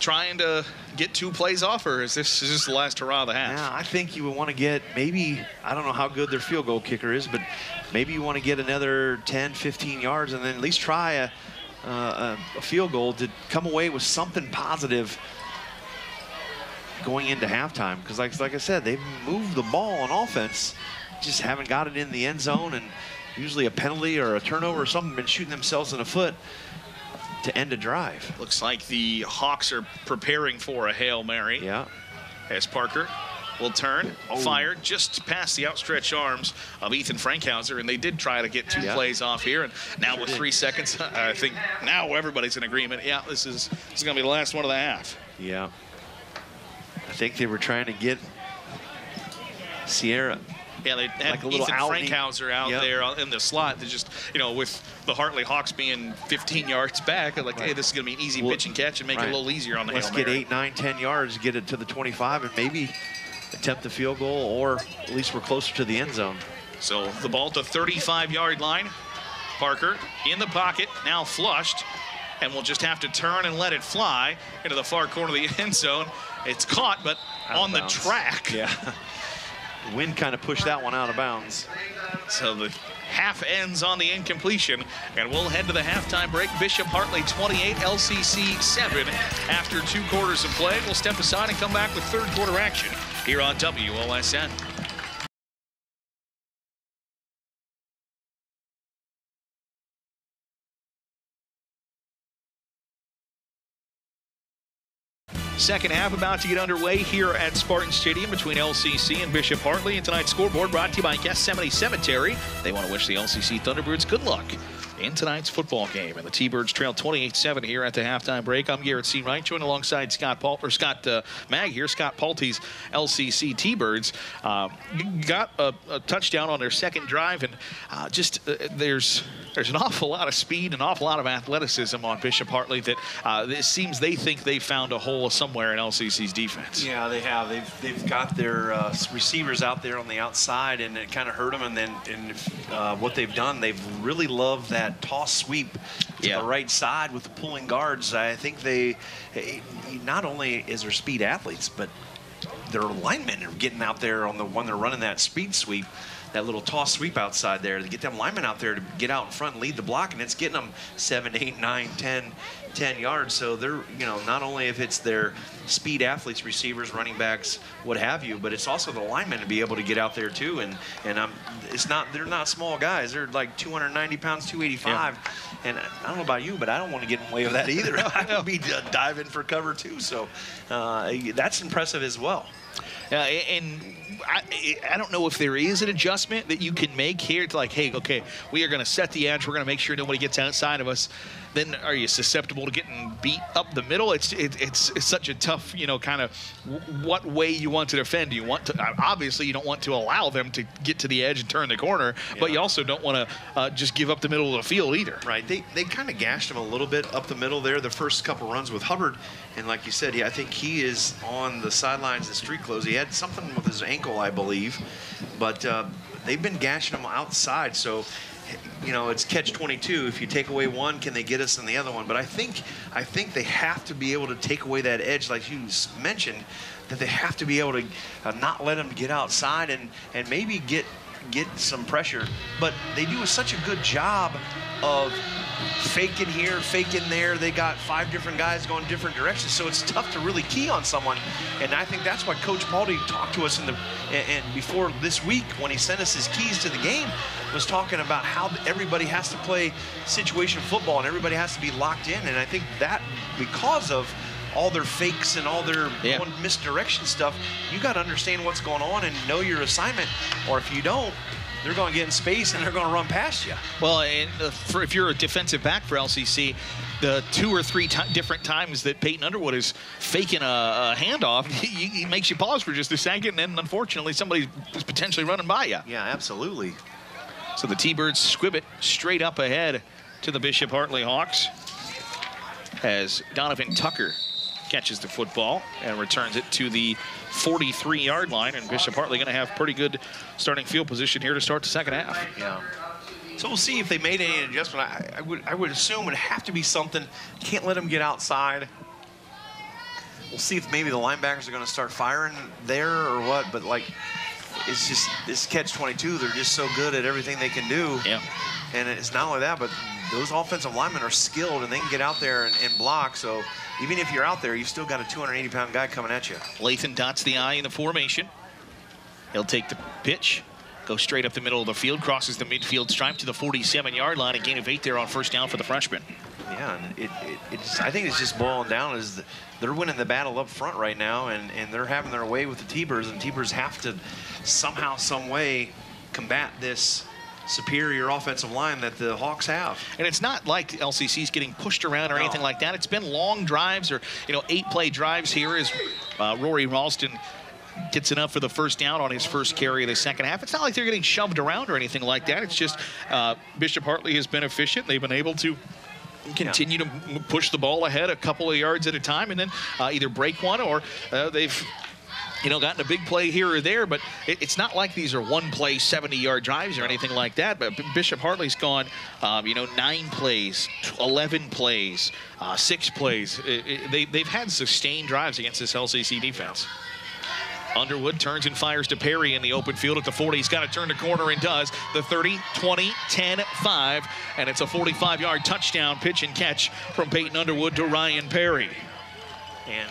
trying to get two plays off, or is this is this the last hurrah of the half? Yeah, I think you would want to get maybe, I don't know how good their field goal kicker is, but maybe you want to get another 10, 15 yards and then at least try a, uh, a, field goal to come away with something positive going into halftime. Because, like, like I said, they've moved the ball on offense, just haven't got it in the end zone, and usually a penalty or a turnover or something been shooting themselves in the foot to end a drive. Looks like the Hawks are preparing for a Hail Mary. Yeah. as Parker will turn, oh. fire just past the outstretched arms of Ethan Frankhauser, and they did try to get two Yeah. plays off here. And now with three seconds, I think now everybody's in agreement. Yeah, this is this is going to be the last one of the half. Yeah. I think they were trying to get Sierra. Yeah, they had Like a little Ethan outing. Frankhauser out Yep. there in the slot. They just, you know, with the Hartley Hawks being 15 yards back, like, hey, this is going to be an easy Well, pitch and catch and make it a little easier on the Let's get eight, nine, ten yards, get it to the 25, and maybe attempt the field goal, or at least we're closer to the end zone. So the ball to 35 yard line. Parker in the pocket, now flushed, and we'll just have to turn and let it fly into the far corner of the end zone. It's caught, but on the track. Yeah. Wind kind of pushed that one out of bounds. So the half ends on the incompletion, and we'll head to the halftime break. Bishop Hartley 28, LCC 7. After two quarters of play, we'll step aside and come back with third quarter action here on WOSN. Second half about to get underway here at Spartan Stadium between LCC and Bishop Hartley. And tonight's scoreboard brought to you by Gethsemane Cemetery. They want to wish the LCC Thunderbirds good luck in tonight's football game. And the T-Birds trail 28-7 here at the halftime break. I'm Garrett C. Wright, joined alongside Scott Paul or Scott uh, Mag here. Scott Palte's LCC T-Birds uh, got a, a touchdown on their second drive, and uh, just uh, there's there's an awful lot of speed, an awful lot of athleticism on Bishop Hartley that uh, it seems they think they found a hole somewhere in LCC's defense. Yeah, they have. They've they've got their uh, receivers out there on the outside, and it kind of hurt them. And then and what they've done, they've really loved that toss sweep to Yeah. the right side with the pulling guards. I think they not only is their speed athletes, but their linemen are getting out there on the one they're running that speed sweep. That little toss sweep outside there to get them linemen out there to get out in front and lead the block, and it's getting them seven, eight, nine, ten, 10 yards. So they're, you know, not only if it's their speed athletes, receivers, running backs, what have you, but it's also the linemen to be able to get out there too. And and I'm, it's not they're not small guys. They're like 290 pounds, 285. Yeah. And I don't know about you, but I don't want to get in the way of that either. I would be diving for cover too. So uh, that's impressive as well. Uh, and I, I don't know if there is an adjustment that you can make here. to like, hey, okay, we are going to set the edge. We're going to make sure nobody gets outside of us. Then are you susceptible to getting beat up the middle? It's it, it's, it's such a tough, you know, kind of what way you want to defend. Do you want to obviously you don't want to allow them to get to the edge and turn the corner, yeah. but you also don't want to uh, just give up the middle of the field either. Right. They they kind of gashed him a little bit up the middle there the first couple runs with Hubbard, and like you said, yeah, I think he is on the sidelines in street clothes. He had something with his ankle, I believe, but uh, they've been gashing him outside. So, you know, it's catch 22. If you take away one, can they get us in the other one? But I think I think they have to be able to take away that edge, like you mentioned, that they have to be able to uh, not let them get outside and and maybe get get some pressure. But they do such a good job of faking here, faking there. They got five different guys going different directions, so it's tough to really key on someone. And I think that's why Coach Palte talked to us in the and, and before this week when he sent us his keys to the game was talking about how everybody has to play situation football and everybody has to be locked in. And I think that because of all their fakes and all their yeah. misdirection stuff, you got to understand what's going on and know your assignment. Or if you don't, they're going to get in space and they're going to run past you. Well, and uh, for, if you're a defensive back for LCC, the two or three different times that Peyton Underwood is faking a, a handoff, he, he, makes you pause for just a second, and then unfortunately somebody is potentially running by you. Yeah, absolutely. So the T-Birds squib it straight up ahead to the Bishop Hartley Hawks as Donovan Tucker catches the football and returns it to the 43-yard line. And Bishop Hartley going to have pretty good starting field position here to start the second half. Yeah. So we'll see if they made any adjustment. I, I, would I would assume it would have to be something. Can't let them get outside. We'll see if maybe the linebackers are going to start firing there or what. But like, it's just this catch 22. They're just so good at everything they can do. Yeah. And it's not only that, but those offensive linemen are skilled and they can get out there and, and block. So even if you're out there, you've still got a 280-pound guy coming at you. Lathan dots the I in the formation. He'll take the pitch, go straight up the middle of the field, crosses the midfield stripe to the 47-yard line. A gain of eight there on first down for the freshman. Yeah, it, it, it's, I think it's just boiling down is they're winning the battle up front right now, and, and they're having their way with the T-Birds, and T-Birds have to somehow, some way combat this superior offensive line that the Hawks have. And it's not like LCC's getting pushed around or no. anything like that. It's been long drives or, you know, eight-play drives here as uh, Rory Ralston gets enough for the first down on his first carry of the second half. It's not like they're getting shoved around or anything like that. It's just uh, Bishop Hartley has been efficient. They've been able to continue yeah. to push the ball ahead a couple of yards at a time and then uh, either break one or uh, they've you know, gotten a big play here or there, but it, it's not like these are one play, 70 yard drives or anything like that. But Bishop Hartley's gone, um, you know, nine plays, 11 plays, uh, six plays. It, it, they, they've had sustained drives against this LCC defense. Underwood turns and fires to Perry in the open field at the 40. He's got to turn the corner and does. The 30, 20, 10, 5. And it's a 45 yard touchdown pitch and catch from Peyton Underwood to Ryan Perry. And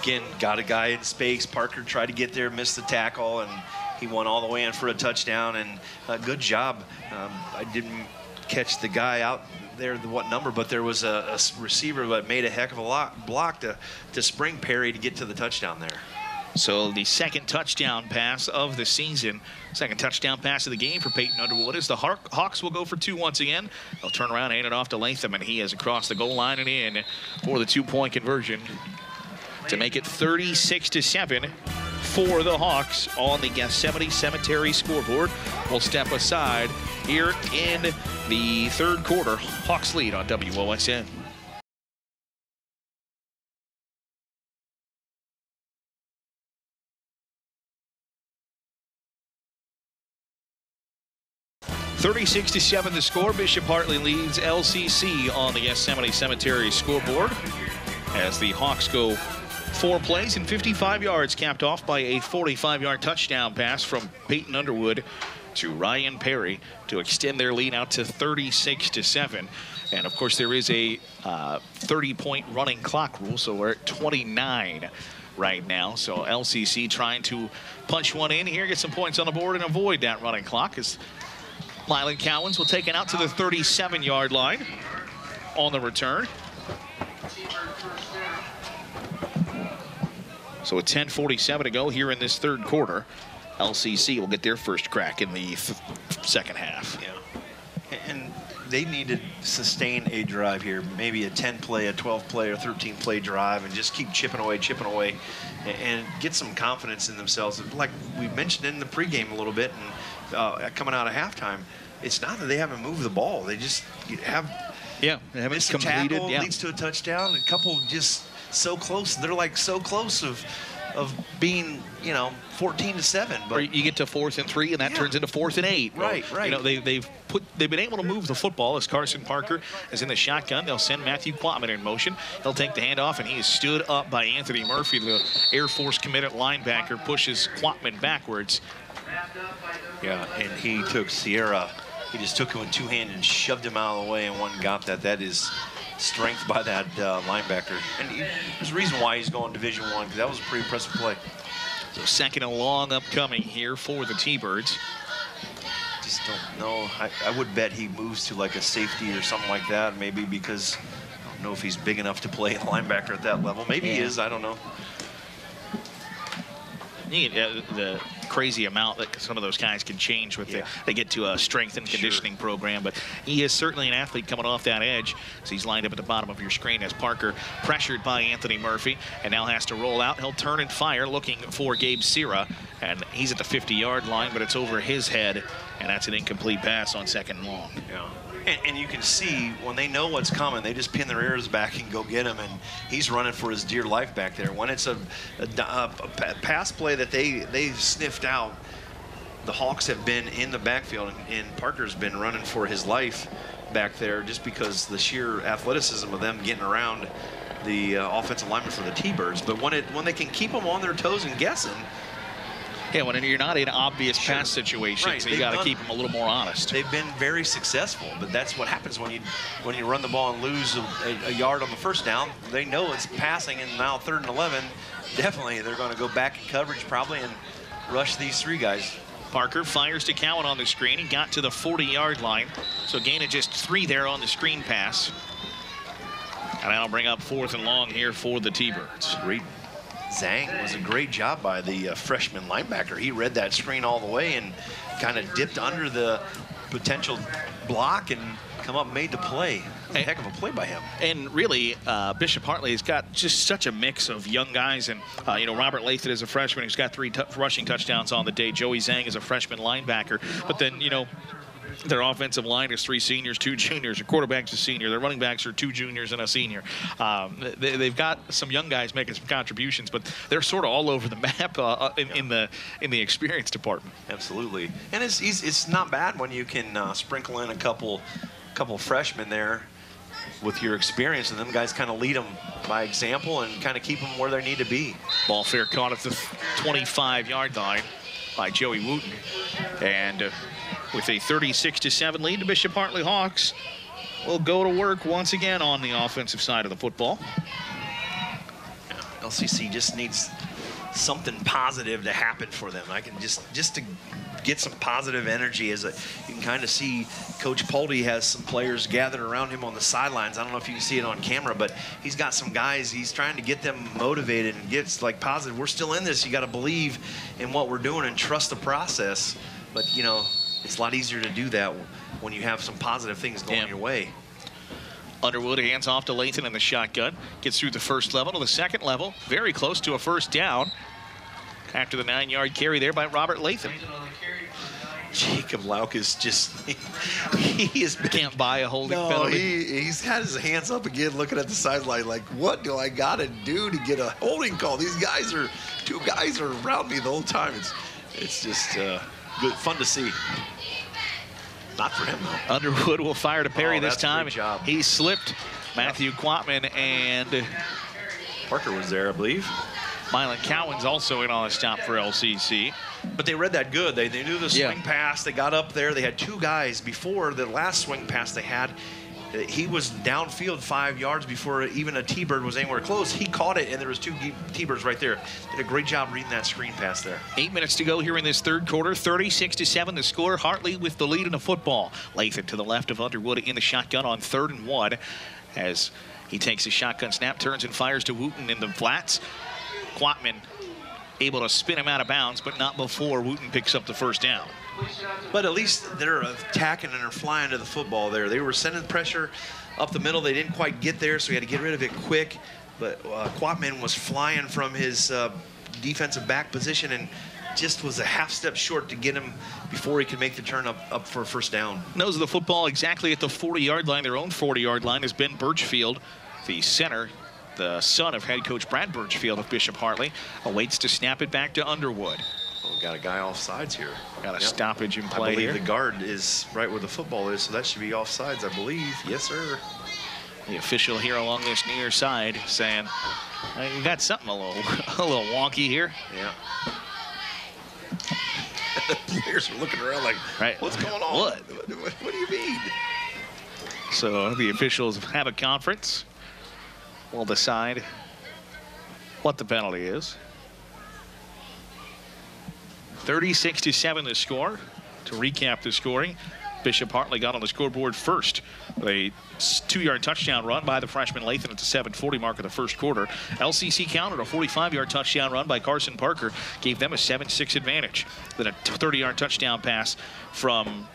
again, got a guy in space. Parker tried to get there, missed the tackle, and he went all the way in for a touchdown. And uh, good job. Um, I didn't catch the guy out there, the, what number, but there was a, a, receiver that made a heck of a lot, block to, to spring Perry to get to the touchdown there. So the second touchdown pass of the season, second touchdown pass of the game for Peyton Underwood is the Hawks will go for two once again. They'll turn around and hand it off to Lathan, and he is across the goal line and in for the two-point conversion to make it 36 to 7 for the Hawks on the Gethsemane Cemetery scoreboard. We'll step aside here in the third quarter. Hawks lead on WOSN. Thirty-six to seven, the score. Bishop Hartley leads LCC on the Gethsemane Cemetery scoreboard as the Hawks go Four plays and 55 yards, capped off by a 45 yard touchdown pass from Peyton Underwood to Ryan Perry to extend their lead out to 36 to 7. And of course, there is a uh, 30 point running clock rule, so we're at 29 right now. So LCC trying to punch one in here, get some points on the board, and avoid that running clock as Mylan Cowens will take it out to the 37 yard line on the return. So with 10:47 to go here in this third quarter, LCC will get their first crack in the second half. Yeah. And they need to sustain a drive here, maybe a 10 play, a 12 play, or 13 play drive, and just keep chipping away, chipping away, and get some confidence in themselves. Like we mentioned in the pregame a little bit, and uh, coming out of halftime, it's not that they haven't moved the ball; they just have yeah, they haven't missed completed. a tackle, yeah. leads to a touchdown. A couple just so close. They're like so close of of being, you know, 14 to seven. But or you get to fourth and three, and that Yeah. turns into fourth and eight. Right, Or, right. You know, they, they've put they've been able to move the football as Carson Parker is in the shotgun. They'll send Matthew Quatman in motion. He'll take the handoff, and he is stood up by Anthony Murphy, the Air Force committed linebacker, pushes Quatman backwards. Yeah, and he took Sierra. He just took him with two hands and shoved him out of the way, and one got that. That is strength by that uh, linebacker. And he, there's a reason why he's going Division One because that was a pretty impressive play. So second and long upcoming here for the T-Birds. Just don't know. I, I would bet he moves to like a safety or something like that. Maybe because I don't know if he's big enough to play linebacker at that level. Maybe he is. I don't know. Get, uh, the crazy amount that some of those guys can change with Yeah. the, they get to a strength and Sure. conditioning program. But he is certainly an athlete coming off that edge. So he's lined up at the bottom of your screen as Parker pressured by Anthony Murphy and now has to roll out. He'll turn and fire looking for Gabe Sierra. And he's at the 50 yard line, but it's over his head. And that's an incomplete pass on second and long. Yeah. And, and you can see when they know what's coming, they just pin their ears back and go get him. And he's running for his dear life back there. When it's a, a, a pass play that they they sniffed out, the Hawks have been in the backfield, and, and Parker's been running for his life back there just because the sheer athleticism of them getting around the uh, offensive lineman for the T-Birds. But when it when they can keep them on their toes and guessing, Yeah, when you're not in obvious Sure. pass situations, Right, you they've got to keep them a little more honest. they've been very successful. But that's what happens when you when you run the ball and lose a, a, yard on the first down. They know it's passing, and now third and eleven. Definitely, they're going to go back in coverage probably and rush these three guys. Parker fires to Cowan on the screen. He got to the 40 yard line. So gain of just three there on the screen pass. And that'll bring up fourth and long here for the T-Birds. Great. Zhang was a great job by the uh, freshman linebacker. He read that screen all the way and kind of dipped under the potential block and come up and made the play. A heck of a play by him. And really, uh, Bishop Hartley has got just such a mix of young guys. And, uh, you know, Robert Lathan is a freshman who's got three rushing touchdowns on the day. Joey Zhang is a freshman linebacker. But then, you know, their offensive line is three seniors, two juniors. Their quarterback's a senior. Their running backs are two juniors and a senior. Um, they, they've got some young guys making some contributions, but they're sort of all over the map uh, in, in the in the experience department. Absolutely, and it's it's, not bad when you can uh, sprinkle in a couple couple freshmen there with your experience, and them guys kind of lead them by example and kind of keep them where they need to be. Ball fair caught at the 25 yard line by Joey Wooten. And uh, with a 36 to 7 lead, the Bishop Hartley Hawks will go to work once again on the offensive side of the football. LCC just needs something positive to happen for them. I can just just to get some positive energy as a you can kind of see Coach Palte has some players gathered around him on the sidelines. I don't know if you can see it on camera, but he's got some guys. He's trying to get them motivated and gets like positive. We're still in this. You got to believe in what we're doing and trust the process. But you know, it's a lot easier to do that when you have some positive things going Yeah. your way. Underwood hands off to Lathan in the shotgun. Gets through the first level to the second level. Very close to a first down. After the nine yard carry there by Robert Lathan. Jacob Locke is just he is Can't buy a holding No, penalty. he, he's got his hands up again looking at the sideline like, what do I got to do to get a holding call? These guys are, two guys are around me the whole time. It's it's just uh, good, fun to see. Not for him, though. Underwood will fire to Perry Oh, this time. He slipped Matthew Quatman and Parker was there, I believe. Mylan Cowens also in on a stop for LCC. But they read that good. They, they knew the swing Yeah. pass. They got up there. They had two guys before the last swing pass they had. He was downfield five yards before even a T-bird was anywhere close. He caught it, and there was two T-birds right there. Did a great job reading that screen pass there. Eight minutes to go here in this third quarter. 36 to 7 the score. Hartley with the lead in the football. Lathan to the left of Underwood in the shotgun on third and one as he takes a shotgun snap, turns and fires to Wooten in the flats. Quatman able to spin him out of bounds, but not before Wooten picks up the first down. But at least they're attacking and they're flying to the football there. They were sending pressure up the middle. They didn't quite get there, so we had to get rid of it quick. But uh, Quatman was flying from his uh, defensive back position and just was a half step short to get him before he could make the turn up, up for a first down. Of the football exactly at the 40-yard line. Their own 40-yard line is Ben Birchfield, the center, the son of head coach Brad Birchfield of Bishop Hartley, awaits to snap it back to Underwood. Oh, got a guy off sides here. Got a Yep. stoppage in play I believe here. the guard is right where the football is, so that should be off sides, I believe. Yes, sir. The official here along this near side saying, "Uh, "You got something a little, a little wonky here." Yeah. the players are looking around like, Right. what's going on? What? What, what do you mean? So the officials have a conference. We'll decide what the penalty is. 36 to 7 the score. To recap the scoring, Bishop Hartley got on the scoreboard first. A two-yard touchdown run by the freshman Lathan at the 7:40 mark of the first quarter. LCC countered a 45-yard touchdown run by Carson Parker, gave them a 7-6 advantage. Then a 30-yard touchdown pass from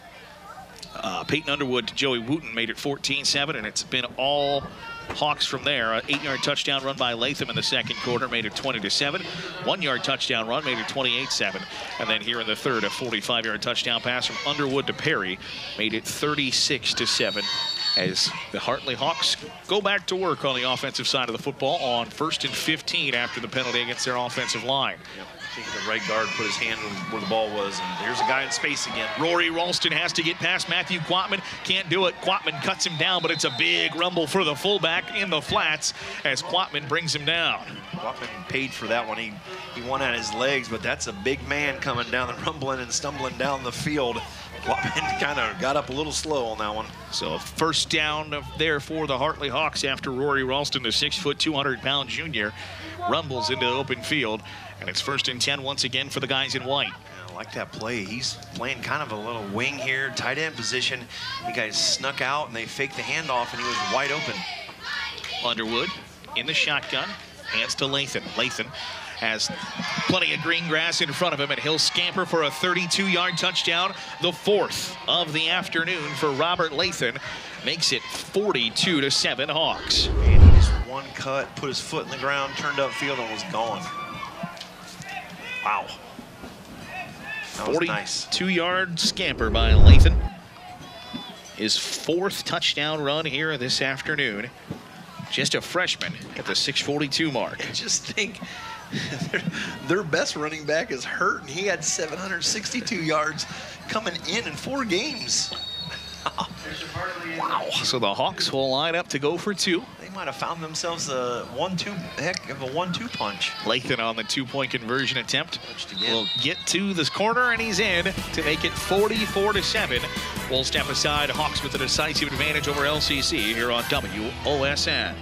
uh, Peyton Underwood to Joey Wooten made it 14-7, and it's been all Hawks from there. An eight-yard touchdown run by Lathan in the second quarter made it 20 to seven. One-yard touchdown run made it 28-7, and then here in the third, a 45-yard touchdown pass from Underwood to Perry made it 36 to seven. As the Hartley Hawks go back to work on the offensive side of the football on first and 15 after the penalty against their offensive line. Yep. I think the right guard put his hand where the ball was, and there's a guy in space again. Rory Ralston has to get past Matthew Quatman. Can't do it. Quatman cuts him down, but it's a big rumble for the fullback in the flats as Quatman brings him down. Quatman paid for that one. He he won on his legs, but that's a big man coming down and rumbling and stumbling down the field. Quatman kind of got up a little slow on that one. So first down there for the Hartley Hawks after Rory Ralston, the six foot, 200 pound junior, rumbles into the open field. And it's first and 10 once again for the guys in white. I like that play. He's playing kind of a little wing here, tight end position. You guys snuck out and they faked the handoff, and he was wide open. Underwood in the shotgun, hands to Lathan. Lathan has plenty of green grass in front of him, and he'll scamper for a 32-yard touchdown, the fourth of the afternoon for Robert Lathan. Makes it 42 to 7 Hawks. And he just one cut, put his foot in the ground, turned up field, and was gone. Wow. That was nice. 42-yard scamper by Lathan. His fourth touchdown run here this afternoon. Just a freshman at the 642 mark. I just think their, their best running back is hurt, and he had 762 yards coming in in four games. wow. So the Hawks will line up to go for two. Might have found themselves a one-two, heck of a one-two punch. Lathan on the two-point conversion attempt. Will get to this corner and he's in to make it 44 to 7. We'll step aside. Hawks with a decisive advantage over LCC here on WOSN.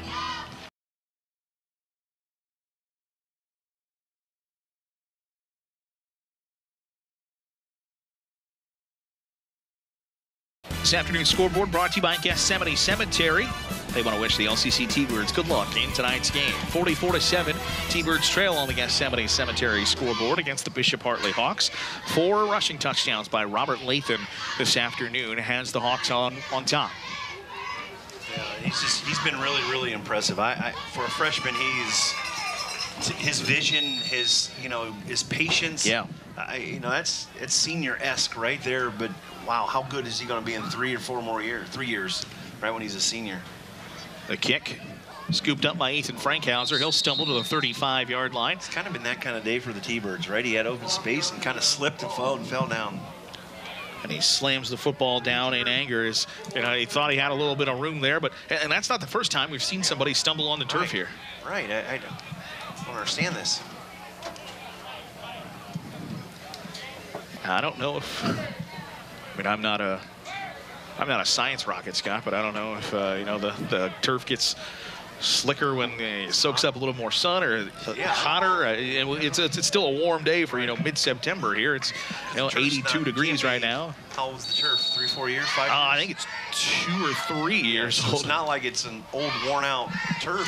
This afternoon scoreboard brought to you by Gethsemane Cemetery. They want to wish the LCC T-Birds good luck in tonight's game. 44 to 7, T-Birds trail on the Gethsemane Cemetery scoreboard against the Bishop Hartley Hawks. Four rushing touchdowns by Robert Lathan this afternoon has the Hawks on on top. Yeah, he's just he's been really really impressive. I, I for a freshman, he's his vision, his you know his patience. Yeah. I, you know that's it's senior esque right there. But wow, how good is he going to be in three or four more years? Three years, right when he's a senior. The kick scooped up by Ethan Frankhauser. He'll stumble to the 35-yard line. It's kind of been that kind of day for the T-Birds, right? He had open space and kind of slipped and fell and fell down. and he slams the football down in anger. Is you know he thought he had a little bit of room there, but and that's not the first time we've seen somebody stumble on the turf Right. here. Right. I, I don't understand this. I don't know if. I mean, I'm not a. I'm not a science rocket, Scott, but I don't know if uh, you know the the turf gets slicker when it soaks up a little more sun or uh, Yeah. hotter. Uh, it's, it's it's still a warm day for you know mid-September here. It's you know 82 degrees right now. How old's the turf? Three, four years, five Uh. I think it's two or three years So old. it's not like it's an old, worn-out turf.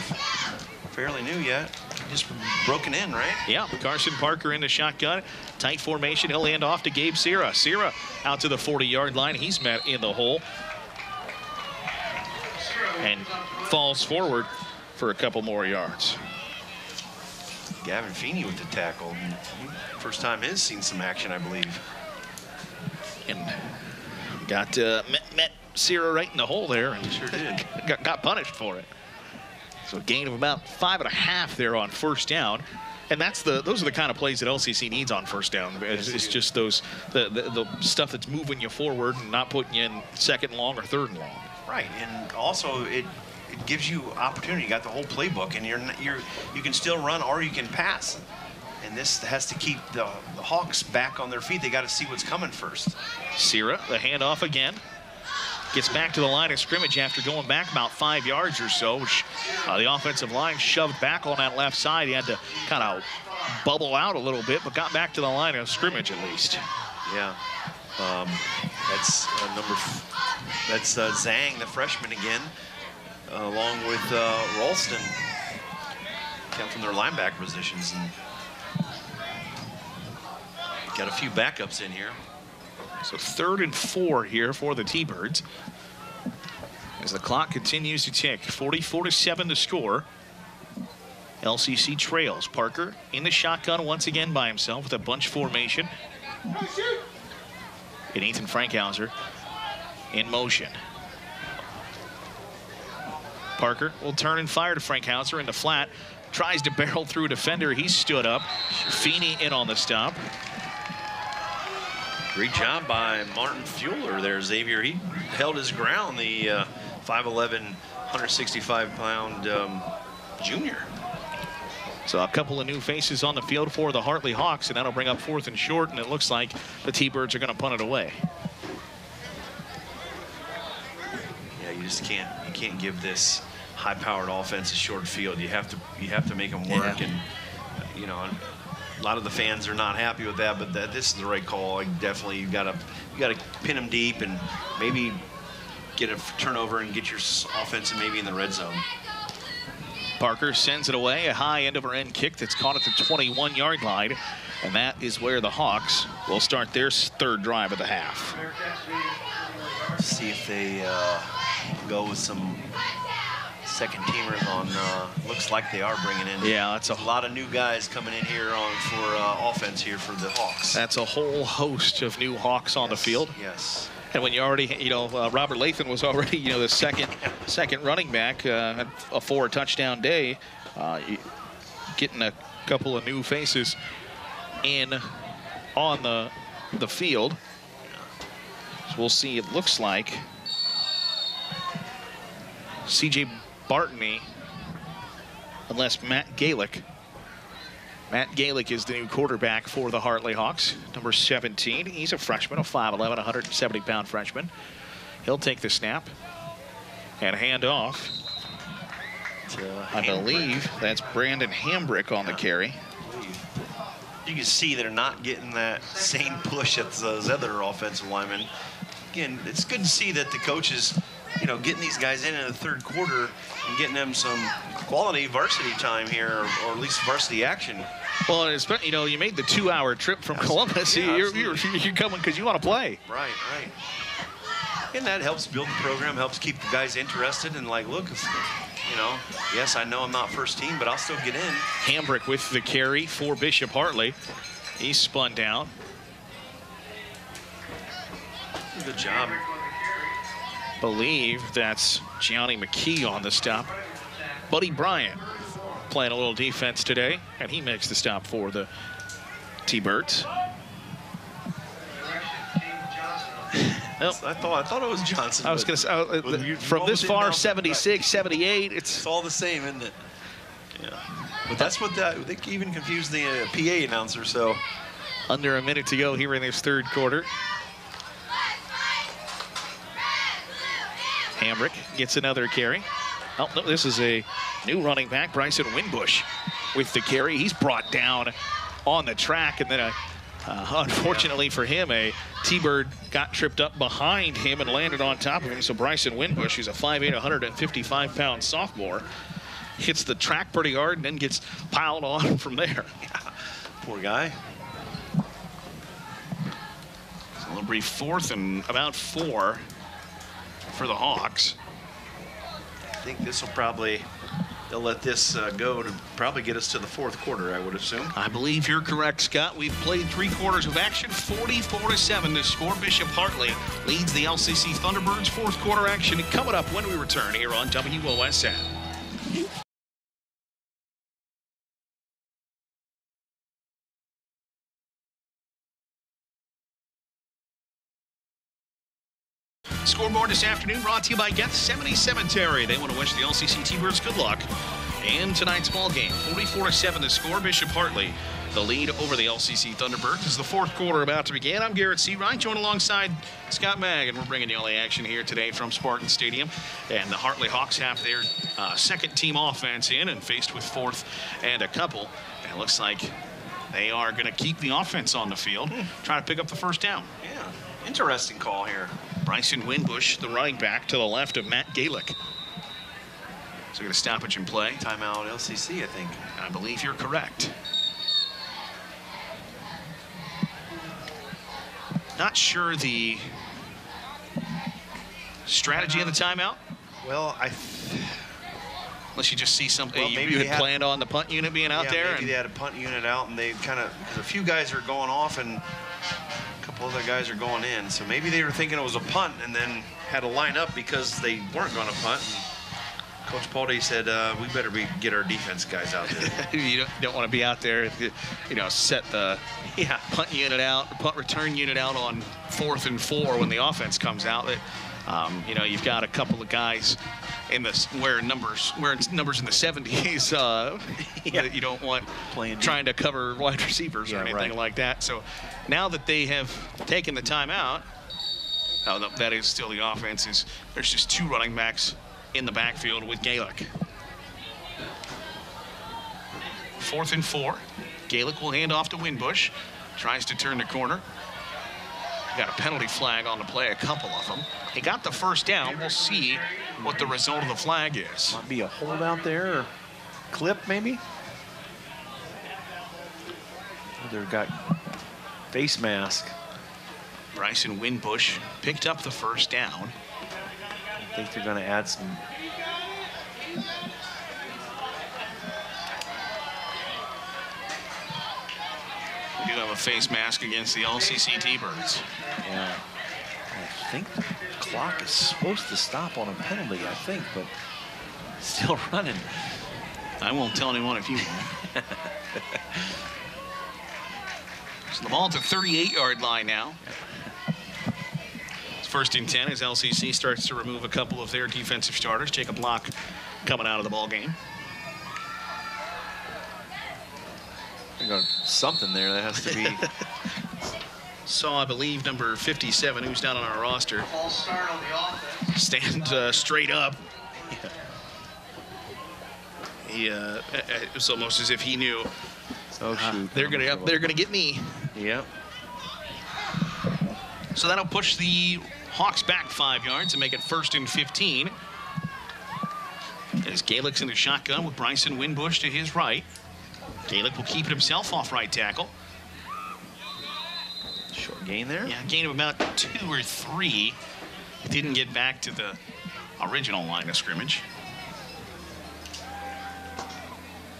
Fairly new yet. Just broken in, right? Yeah, Carson Parker in the shotgun. Tight formation. He'll hand off to Gabe Sierra. Sierra out to the 40 yard line. He's met in the hole. And falls forward for a couple more yards. Gavin Feeney with the tackle. First time his seen some action, I believe. And got uh, met, met Sierra right in the hole there. And Sure did. got, got punished for it. So a gain of about five and a half there on first down. And that's the those are the kind of plays that LCC needs on first down. It's, it's just those the, the the stuff that's moving you forward and not putting you in second long or third and long. Right, and also it it gives you opportunity. You got the whole playbook, and you're you're you can still run or you can pass. And this has to keep the, the Hawks back on their feet. They got to see what's coming first. Sierra, the handoff again. Gets back to the line of scrimmage after going back about five yards or so. Uh, the offensive line shoved back on that left side. He had to kind of bubble out a little bit, but got back to the line of scrimmage at least. Yeah, um, that's uh, number. That's uh, Zhang, the freshman again, uh, along with uh, Ralston. Come from their linebacker positions and got a few backups in here. So third and four here for the T-Birds. As the clock continues to tick, 44 to 7 to score. LCC trails. Parker in the shotgun once again by himself with a bunch formation. And Ethan Frankhauser in motion. Parker will turn and fire to Frankhauser in the flat. Tries to barrel through a defender. He stood up. Feeney in on the stop. Great job by Martin Fueler there, Xavier. He held his ground, the uh, 5'11", 165 pound um, junior. So a couple of new faces on the field for the Hartley Hawks, and that'll bring up fourth and short, and it looks like the T-Birds are going to punt it away. Yeah, you just can't you can't give this high-powered offense a short field. You have to you have to make them work, Yeah. and you know, a lot of the fans are not happy with that. But that, this is the right call. Like, definitely, you gotta you gotta pin them deep and maybe get a turnover and get your s- offense maybe in the red zone. Parker sends it away, a high end over end kick that's caught at the 21 yard line, and that is where the Hawks will start their third drive of the half. see if they uh, go with some second teamers on. Uh, looks like they are bringing in. Yeah, that's a a lot of new guys coming in here on for uh, offense here for the Hawks. That's a whole host of new Hawks on the field. Yes. And when you already, you know, uh, Robert Lathan was already, you know, the second second running back, uh, a four touchdown day, uh, getting a couple of new faces in on the the field. So we'll see. It looks like C.J. Bartney, unless Matt Galick. Matt Galick is the new quarterback for the Hartley Hawks, number 17. He's a freshman, a 5'11", 170 pound freshman. He'll take the snap and hand off. To I believe that's Brandon Hambrick on the carry. You can see they're not getting that same push as those other offensive linemen. Again, it's good to see that the coaches, you know, getting these guys in in the third quarter and getting them some quality varsity time here, or, or at least varsity action. Well, and it's, you know, you made the two-hour trip from Columbus. Yeah, you're, you're, you're coming because you want to play. Right, right. And that helps build the program, helps keep the guys interested and like, look, you know, yes, I know I'm not first team, but I'll still get in. Hambrick with the carry for Bishop Hartley. He's spun down. Good job. Believe that's Gianni McKee on the stop. Buddy Bryant playing a little defense today, and he makes the stop for the T-Birds. Nope. I thought I thought it was Johnson. I was going to say, uh, from this far, announced it, right. 76, 78, It's it's all the same, isn't it? Yeah. But that's what that they even confused the uh, PA announcer. So under a minute to go here in this third quarter. Hambrick gets another carry. Oh, no, this is a new running back, Bryson Winbush, with the carry. He's brought down on the track, and then, a, uh, unfortunately for him, a T-Bird got tripped up behind him and landed on top of him. So Bryson Winbush, who's a 5'8", 155-pound sophomore, hits the track pretty hard and then gets piled on from there. poor guy. So it'll be fourth and about four for the Hawks. I think this will probably they'll let this uh, go to probably get us to the fourth quarter. I would assume. I believe you're correct, Scott. We've played three quarters of action, 44 to 7 to score. Bishop Hartley leads the LCC Thunderbirds. Fourth quarter action coming up when we return here on WOSN. Scoreboard this afternoon brought to you by Gethsemane Cemetery. They want to wish the LCC T-Birds good luck. And tonight's ball game, 44-7 to score. Bishop Hartley, the lead over the LCC Thunderbirds as the fourth quarter about to begin. I'm Garrett Seawright, joined alongside Scott Mag, and we're bringing you all the action here today from Spartan Stadium. And the Hartley Hawks have their uh, second team offense in and faced with fourth and a couple. And it looks like they are going to keep the offense on the field, try to pick up the first down. Yeah, interesting call here. Bryson Winbush, the running back, to the left of Matt Galick. So we going to stoppage and play. Timeout LCC, I think. I believe you're correct. Not sure the strategy of the uh-huh. timeout, Well, I unless you just see something Well, you, maybe you had had- planned on the punt unit being out yeah, there. maybe and- they had a punt unit out and they kind of because a few guys are going off and couple other guys are going in. So maybe they were thinking it was a punt and then had to line up because they weren't going to punt. And Coach Paulding said, uh, "We better be get our defense guys out there." you don't, don't want to be out there, you, you know, set the yeah. punt unit out, punt return unit out on fourth and four when the offense comes out. That um, you know you've got a couple of guys in the where numbers where it's numbers in the 70s. Uh, Yeah. that you don't want Playing trying to cover wide receivers or anything right. like that. So now that they have taken the timeout, oh, no, that is still the offense. Is there's just two running backs in the backfield with Galick. Fourth and four. Galick will hand off to Winbush. Tries to turn the corner. Got a penalty flag on the play, a couple of them. He got the first down. We'll see what the result of the flag is. Might be a holdout there, or clip maybe. They've got face mask. Bryson Winbush picked up the first down. I think they're going to add some. Do have a face mask against the LCC T-Birds. Yeah. I think the clock is supposed to stop on a penalty. I think, but still running. I won't tell anyone if you will. so the ball at the 38-yard line now. It's first and 10 as LCC starts to remove a couple of their defensive starters. Jacob Locke coming out of the ball game. They got something there that has to be. Saw, I believe, number 57, who's down on our roster, False start on the offense. stand uh, straight up. He, uh, it was almost as if he knew oh uh, shoot! they're gonna they're gonna get me. Yep. So that'll push the Hawks back five yards and make it first and 15. As Galick's in the shotgun with Bryson Winbush to his right. Galick will keep it himself off right tackle. Short gain there. Yeah, gain of about two or three. Didn't get back to the original line of scrimmage.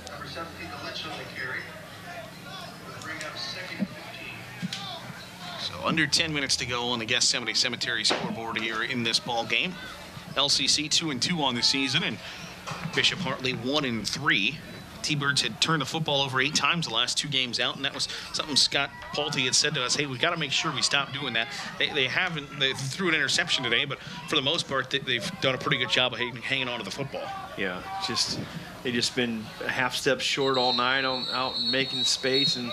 Number 17, Lynch on the carry. Bring up second 15. So under 10 minutes to go on the Gethsemane Cemetery scoreboard here in this ball game. LCC two and two on the season, and Bishop Hartley one and three. T-Birds had turned the football over eight times the last two games out, and that was something Scott Palte had said to us. Hey, we've got to make sure we stop doing that. They, they haven't. They threw an interception today, but for the most part, they, they've done a pretty good job of hanging, hanging on to the football. Yeah, just they just been a half step short all night on out and making space and.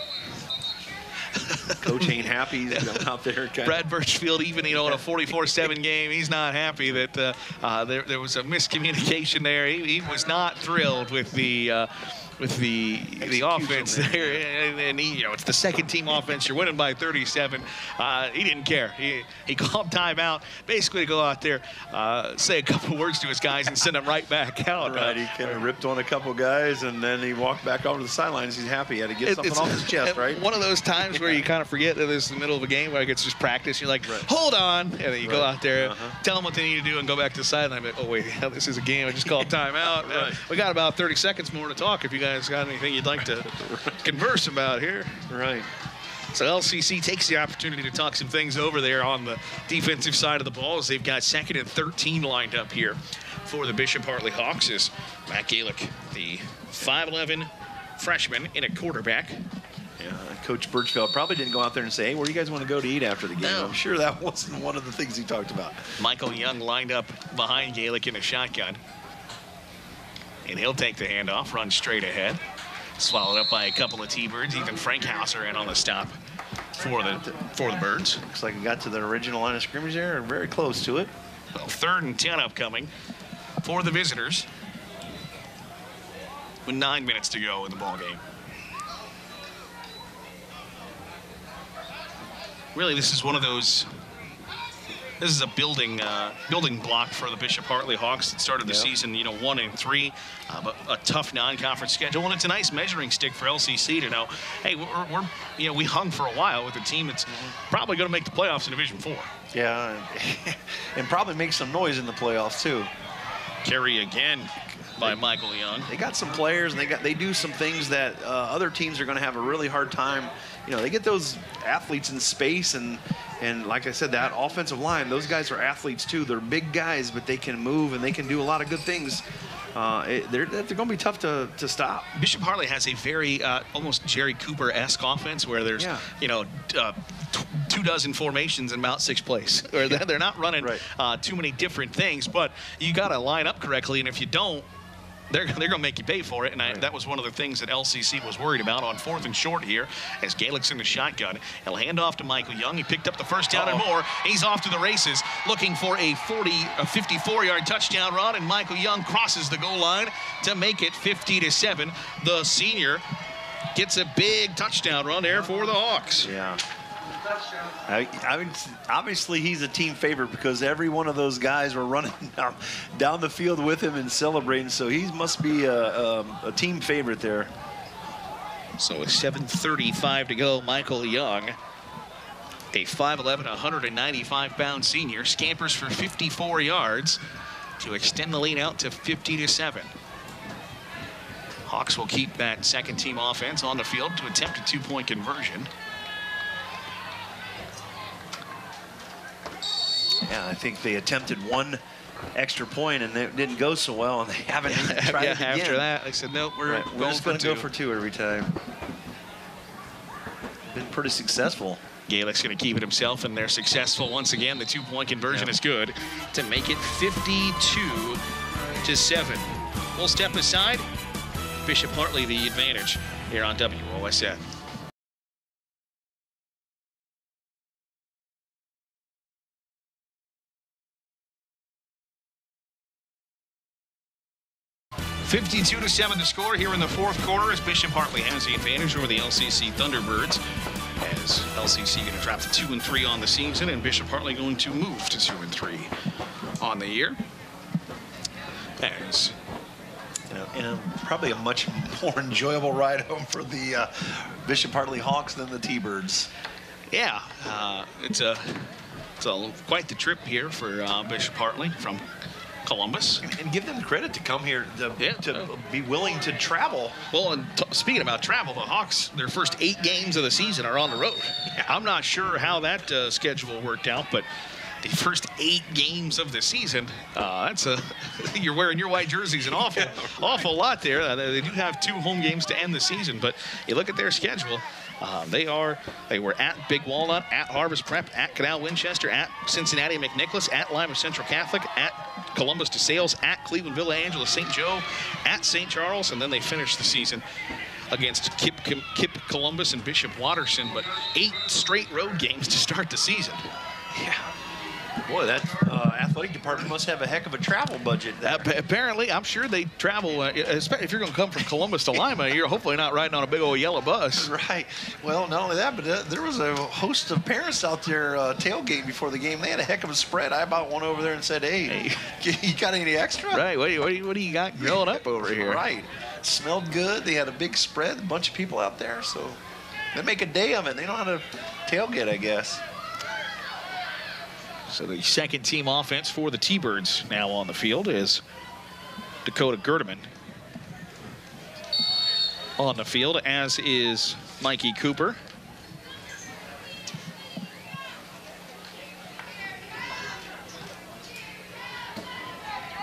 Coach ain't happy you know, out there. Kind Brad Birchfield, even you know in a 44-7 game, he's not happy that uh, uh, there, there was a miscommunication there. He, he was not thrilled with the. Uh, with the the offense there, and, he, you know it's the second team offense. You're winning by 37. Uh, he didn't care. He he called timeout, basically to go out there, uh, say a couple words to his guys, and send them right back out. Right, he kind of ripped on a couple guys, and then he walked back over to the sidelines. He's happy. He had to get It- something off his chest, right? One of those times where you kind of forget that this is the middle of a game, like it's just practice. You're like, Right. hold on, and then you go out there, Uh-huh. tell them what they need to do, and go back to the sideline. Like, oh wait, this is a game. I just called timeout. Uh, Right. we got about 30 seconds more to talk. If you guys got anything you'd like to converse about here. Right. So LCC takes the opportunity to talk some things over there on the defensive side of the ball as they've got second and 13 lined up here for the Bishop Hartley Hawks as Matt Galick, the 5'11 freshman in a quarterback, Yeah, Coach Birchfield probably didn't go out there and say, "Hey, where do you guys want to go to eat after the game?" No. I'm sure that wasn't one of the things he talked about. Michael Young lined up behind Galick in a shotgun. And he'll take the handoff, run straight ahead. Swallowed up by a couple of T-Birds. Even Frank Hauser in on the stop for the for the Birds. Looks like he got to the original line of scrimmage there, and very close to it. Well, third and 10 upcoming for the visitors. With nine minutes to go in the ball game. Really, this is one of those. This is a building uh, building block for the Bishop Hartley Hawks that started the Yep. season, you know, one and three, uh, but a tough non-conference schedule, and it's a nice measuring stick for LCC to know, hey, we're, we're you know, we hung for a while with a team that's probably going to make the playoffs in Division Four. Yeah, and, probably make some noise in the playoffs too. Carry again by Michael Young. They got some players, and they got they do some things that uh, other teams are going to have a really hard time. You know, they get those athletes in space, and and like I said, that offensive line, those guys are athletes too. They're big guys, but they can move and they can do a lot of good things. Uh, it, they're they're going to be tough to, to stop. Bishop Hartley has a very uh, almost Jerry Cooper esque offense where there's Yeah. you know uh, t- two dozen formations in about six plays. Or they're, they're not running Right. uh, too many different things, but you got to line up correctly, and if you don't. They're, they're going to make you pay for it, and I, that was one of the things that LCC was worried about on fourth and short here. As Galick's in the shotgun, he'll hand off to Michael Young. He picked up the first down and oh. more. He's off to the races, looking for a 40, a 54-yard touchdown run, and Michael Young crosses the goal line to make it 50 to seven. The senior gets a big touchdown run there for the Hawks. Yeah. I, mean, obviously he's a team favorite because every one of those guys were running down, down the field with him and celebrating. So he must be a, um, a team favorite there. So with 7:35 to go, Michael Young, a 5'11", 195-pound senior, scampers for 54 yards to extend the lead out to 50 to seven. Hawks will keep that second team offense on the field to attempt a two-point conversion. Yeah, I think they attempted one extra point and it didn't go so well, and they haven't even tried Yeah, it again. after that, they said, nope, we're, Right, we're going just going to go for two every time. Been pretty successful. Galick's going to keep it himself, and they're successful once again. The two-point conversion Yeah. is good to make it 52 to seven. We'll step aside. Bishop Hartley the advantage here on WOSN. Fifty-two to seven to score here in the fourth quarter as Bishop Hartley has the advantage over the LCC Thunderbirds. As LCC going to drop to two and three on the season, and Bishop Hartley going to move to two and three on the year. As You know, and probably a much more enjoyable ride home for the uh, Bishop Hartley Hawks than the T-Birds. yeah, uh, it's a it's a quite the trip here for uh, Bishop Hartley from Columbus. And give them credit to come here to, Yeah. to be willing to travel. Well, and t- speaking about travel, the Hawks, their first eight games of the season are on the road. I'm not sure how that uh, schedule worked out, but the first eight games of the season. Uh, that's a you're wearing your white jerseys an awful, awful lot there. Uh, they do have two home games to end the season, but you look at their schedule. Uh, they are they were at Big Walnut, at Harvest Prep, at Canal Winchester, at Cincinnati McNicholas, at Lima Central Catholic, at Columbus DeSales, at Cleveland Villa Angela St. Joe, at St. Charles, and then they finished the season against Kip, Kip Columbus and Bishop Watterson. But eight straight road games to start the season. Yeah. Boy, that uh, athletic department must have a heck of a travel budget. Uh, apparently, I'm sure they travel. Uh, if you're going to come from Columbus to Lima, you're hopefully not riding on a big old yellow bus. Right. Well, not only that, but uh, there was a host of parents out there uh, tailgating before the game. They had a heck of a spread. I about went over there and said, "Hey, hey. you got any extra?" Right. What do you, what do you, what do you got growing up over here? Right. Smelled good. They had a big spread. A bunch of people out there, so they make a day of it. They know how to tailgate, I guess. So the second team offense for the T-Birds now on the field is Dakota Gerdeman on the field, as is Mikey Cooper.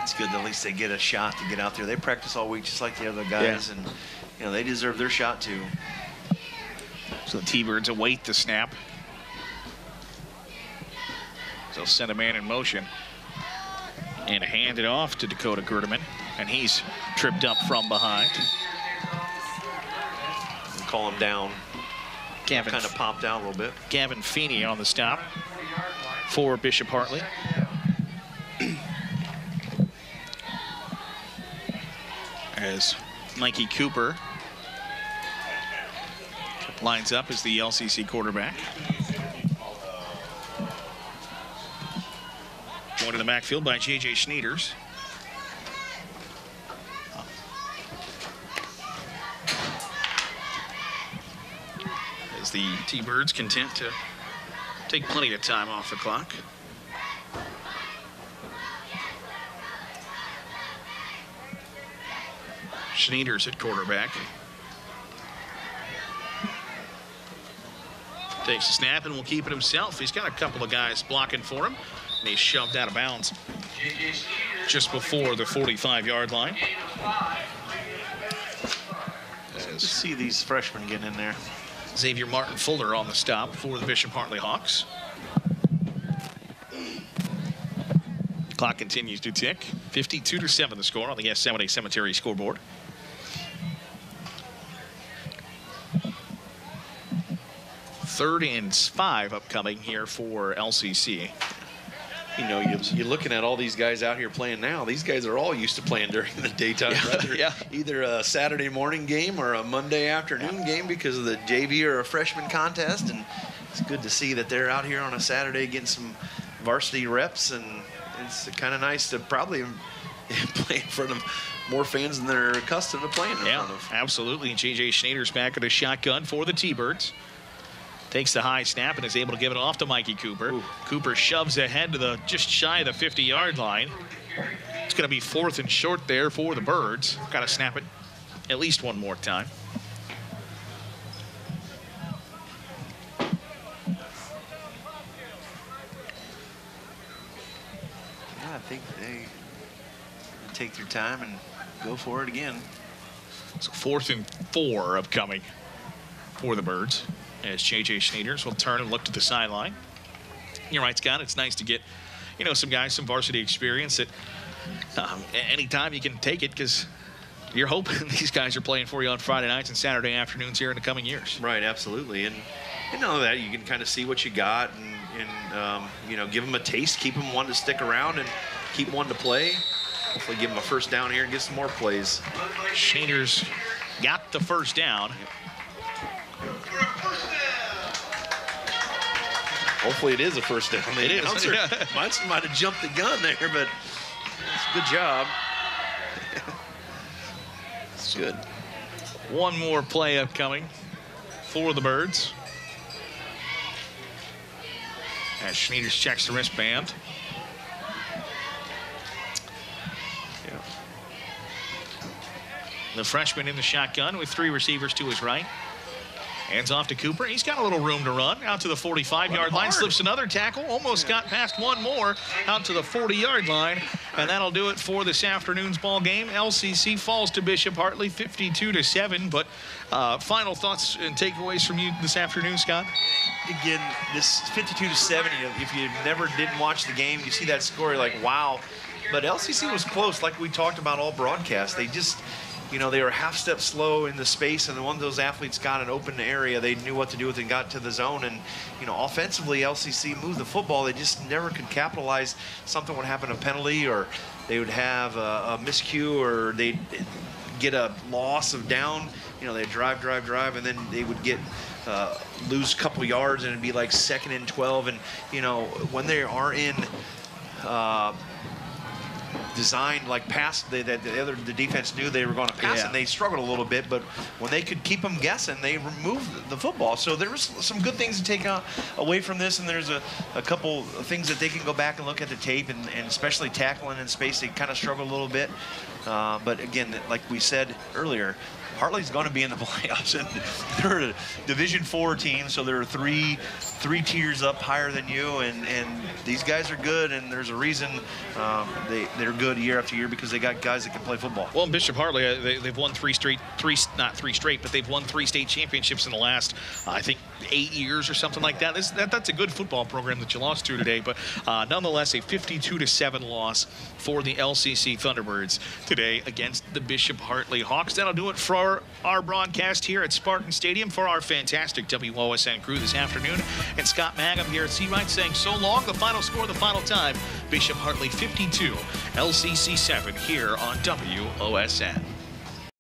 It's good that at least they get a shot to get out there. They practice all week just like the other guys, yeah. and you know they deserve their shot too. So the T-Birds await the snap. They'll send a man in motion and hand it off to Dakota Gerdeman. And he's tripped up from behind. Call him down. Gavin kind of popped out a little bit. Gavin Feeney on the stop for Bishop Hartley. As Mikey Cooper lines up as the LCC quarterback. Going to the backfield by J.J. Schneiders. As the T-Birds content to take plenty of time off the clock. Schneiders at quarterback. Takes a snap and will keep it himself. He's got a couple of guys blocking for him and he's shoved out of bounds just before the 45-yard line. As see these freshmen getting in there. Xavier Martin Fuller on the stop for the Bishop Hartley Hawks. Clock continues to tick. 52 to 7 the score on the Gethsemane Cemetery scoreboard. Third and five upcoming here for LCC you know, you, you're looking at all these guys out here playing now. These guys are all used to playing during the daytime, yeah, yeah. either a Saturday morning game or a Monday afternoon yeah. game because of the JV or a freshman contest. And it's good to see that they're out here on a Saturday getting some varsity reps. And it's kind of nice to probably play in front of more fans than they're accustomed to playing in yeah, front of. Absolutely. J.J. Schneiders back at the shotgun for the T-Birds. Takes the high snap and is able to give it off to Mikey Cooper. Ooh. Cooper shoves ahead to the just shy of the 50 yard line. It's going to be fourth and short there for the Birds. Got to snap it at least one more time. Yeah, I think they take their time and go for it again. So fourth and four upcoming for the Birds as J.J. Schneiders will turn and look to the sideline. You're right, Scott. It's nice to get, you know, some guys, some varsity experience that um, anytime you can take it because you're hoping these guys are playing for you on Friday nights and Saturday afternoons here in the coming years. Right, absolutely. And you know that you can kind of see what you got and, and um, you know, give them a taste, keep them one to stick around and keep one to play. Hopefully give them a first down here and get some more plays. Schneiders got the first down. Hopefully it is a first down. The it is. Yeah. Might, might have jumped the gun there, but it's a good job. it's good. One more play upcoming for the Birds. As Schneiders checks the wristband. Yeah. The freshman in the shotgun with three receivers to his right. Hands off to Cooper. He's got a little room to run out to the 45 yard line. Slips another tackle. Almost got past one more out to the 40 yard line. And that'll do it for this afternoon's ball game. LCC falls to Bishop Hartley 52 to 7. But uh, final thoughts and takeaways from you this afternoon, Scott? again, this 52 to 70. If you never didn't watch the game, you see that score, you're like, wow. But LCC was close, like we talked about all broadcast. They just, you know, they were half step slow in the space, and one of those athletes got an open area. They knew what to do with it and got to the zone. And, you know, offensively, LCC moved the football. They just never could capitalize. Something would happen, a penalty, or they would have a, a miscue, or they'd get a loss of down. You know, they'd drive, drive, drive, and then they would get uh, lose a couple yards, and it'd be like second and 12. And, you know, when they are in uh, designed like pass they, that the other the defense knew they were going to pass Yeah. and they struggled a little bit but when they could keep them guessing they removed the football so there was some good things to take out, away from this and there's a, a couple things that they can go back and look at the tape and, and especially tackling in space they kind of struggled a little bit uh, but again like we said earlier Hartley's going to be in the playoffs, and they're a Division Four team, so there are three three tiers up higher than you, and, and these guys are good, and there's a reason um, they they're good year after year because they got guys that can play football. Well, Bishop Hartley, uh, they, they've won three straight, three not three straight, but they've won three state championships in the last, uh, I think, eight years or something like that. This, that that's a good football program that you lost to today, but uh, nonetheless, a 52 to seven loss for the LCC Thunderbirds today against the Bishop Hartley Hawks. That'll do it for our broadcast here at Spartan Stadium for our fantastic WOSN crew this afternoon. And Scott Mangum here at Seawright saying so long. The final score, the final time, Bishop Hartley 52, LCC 7 here on WOSN.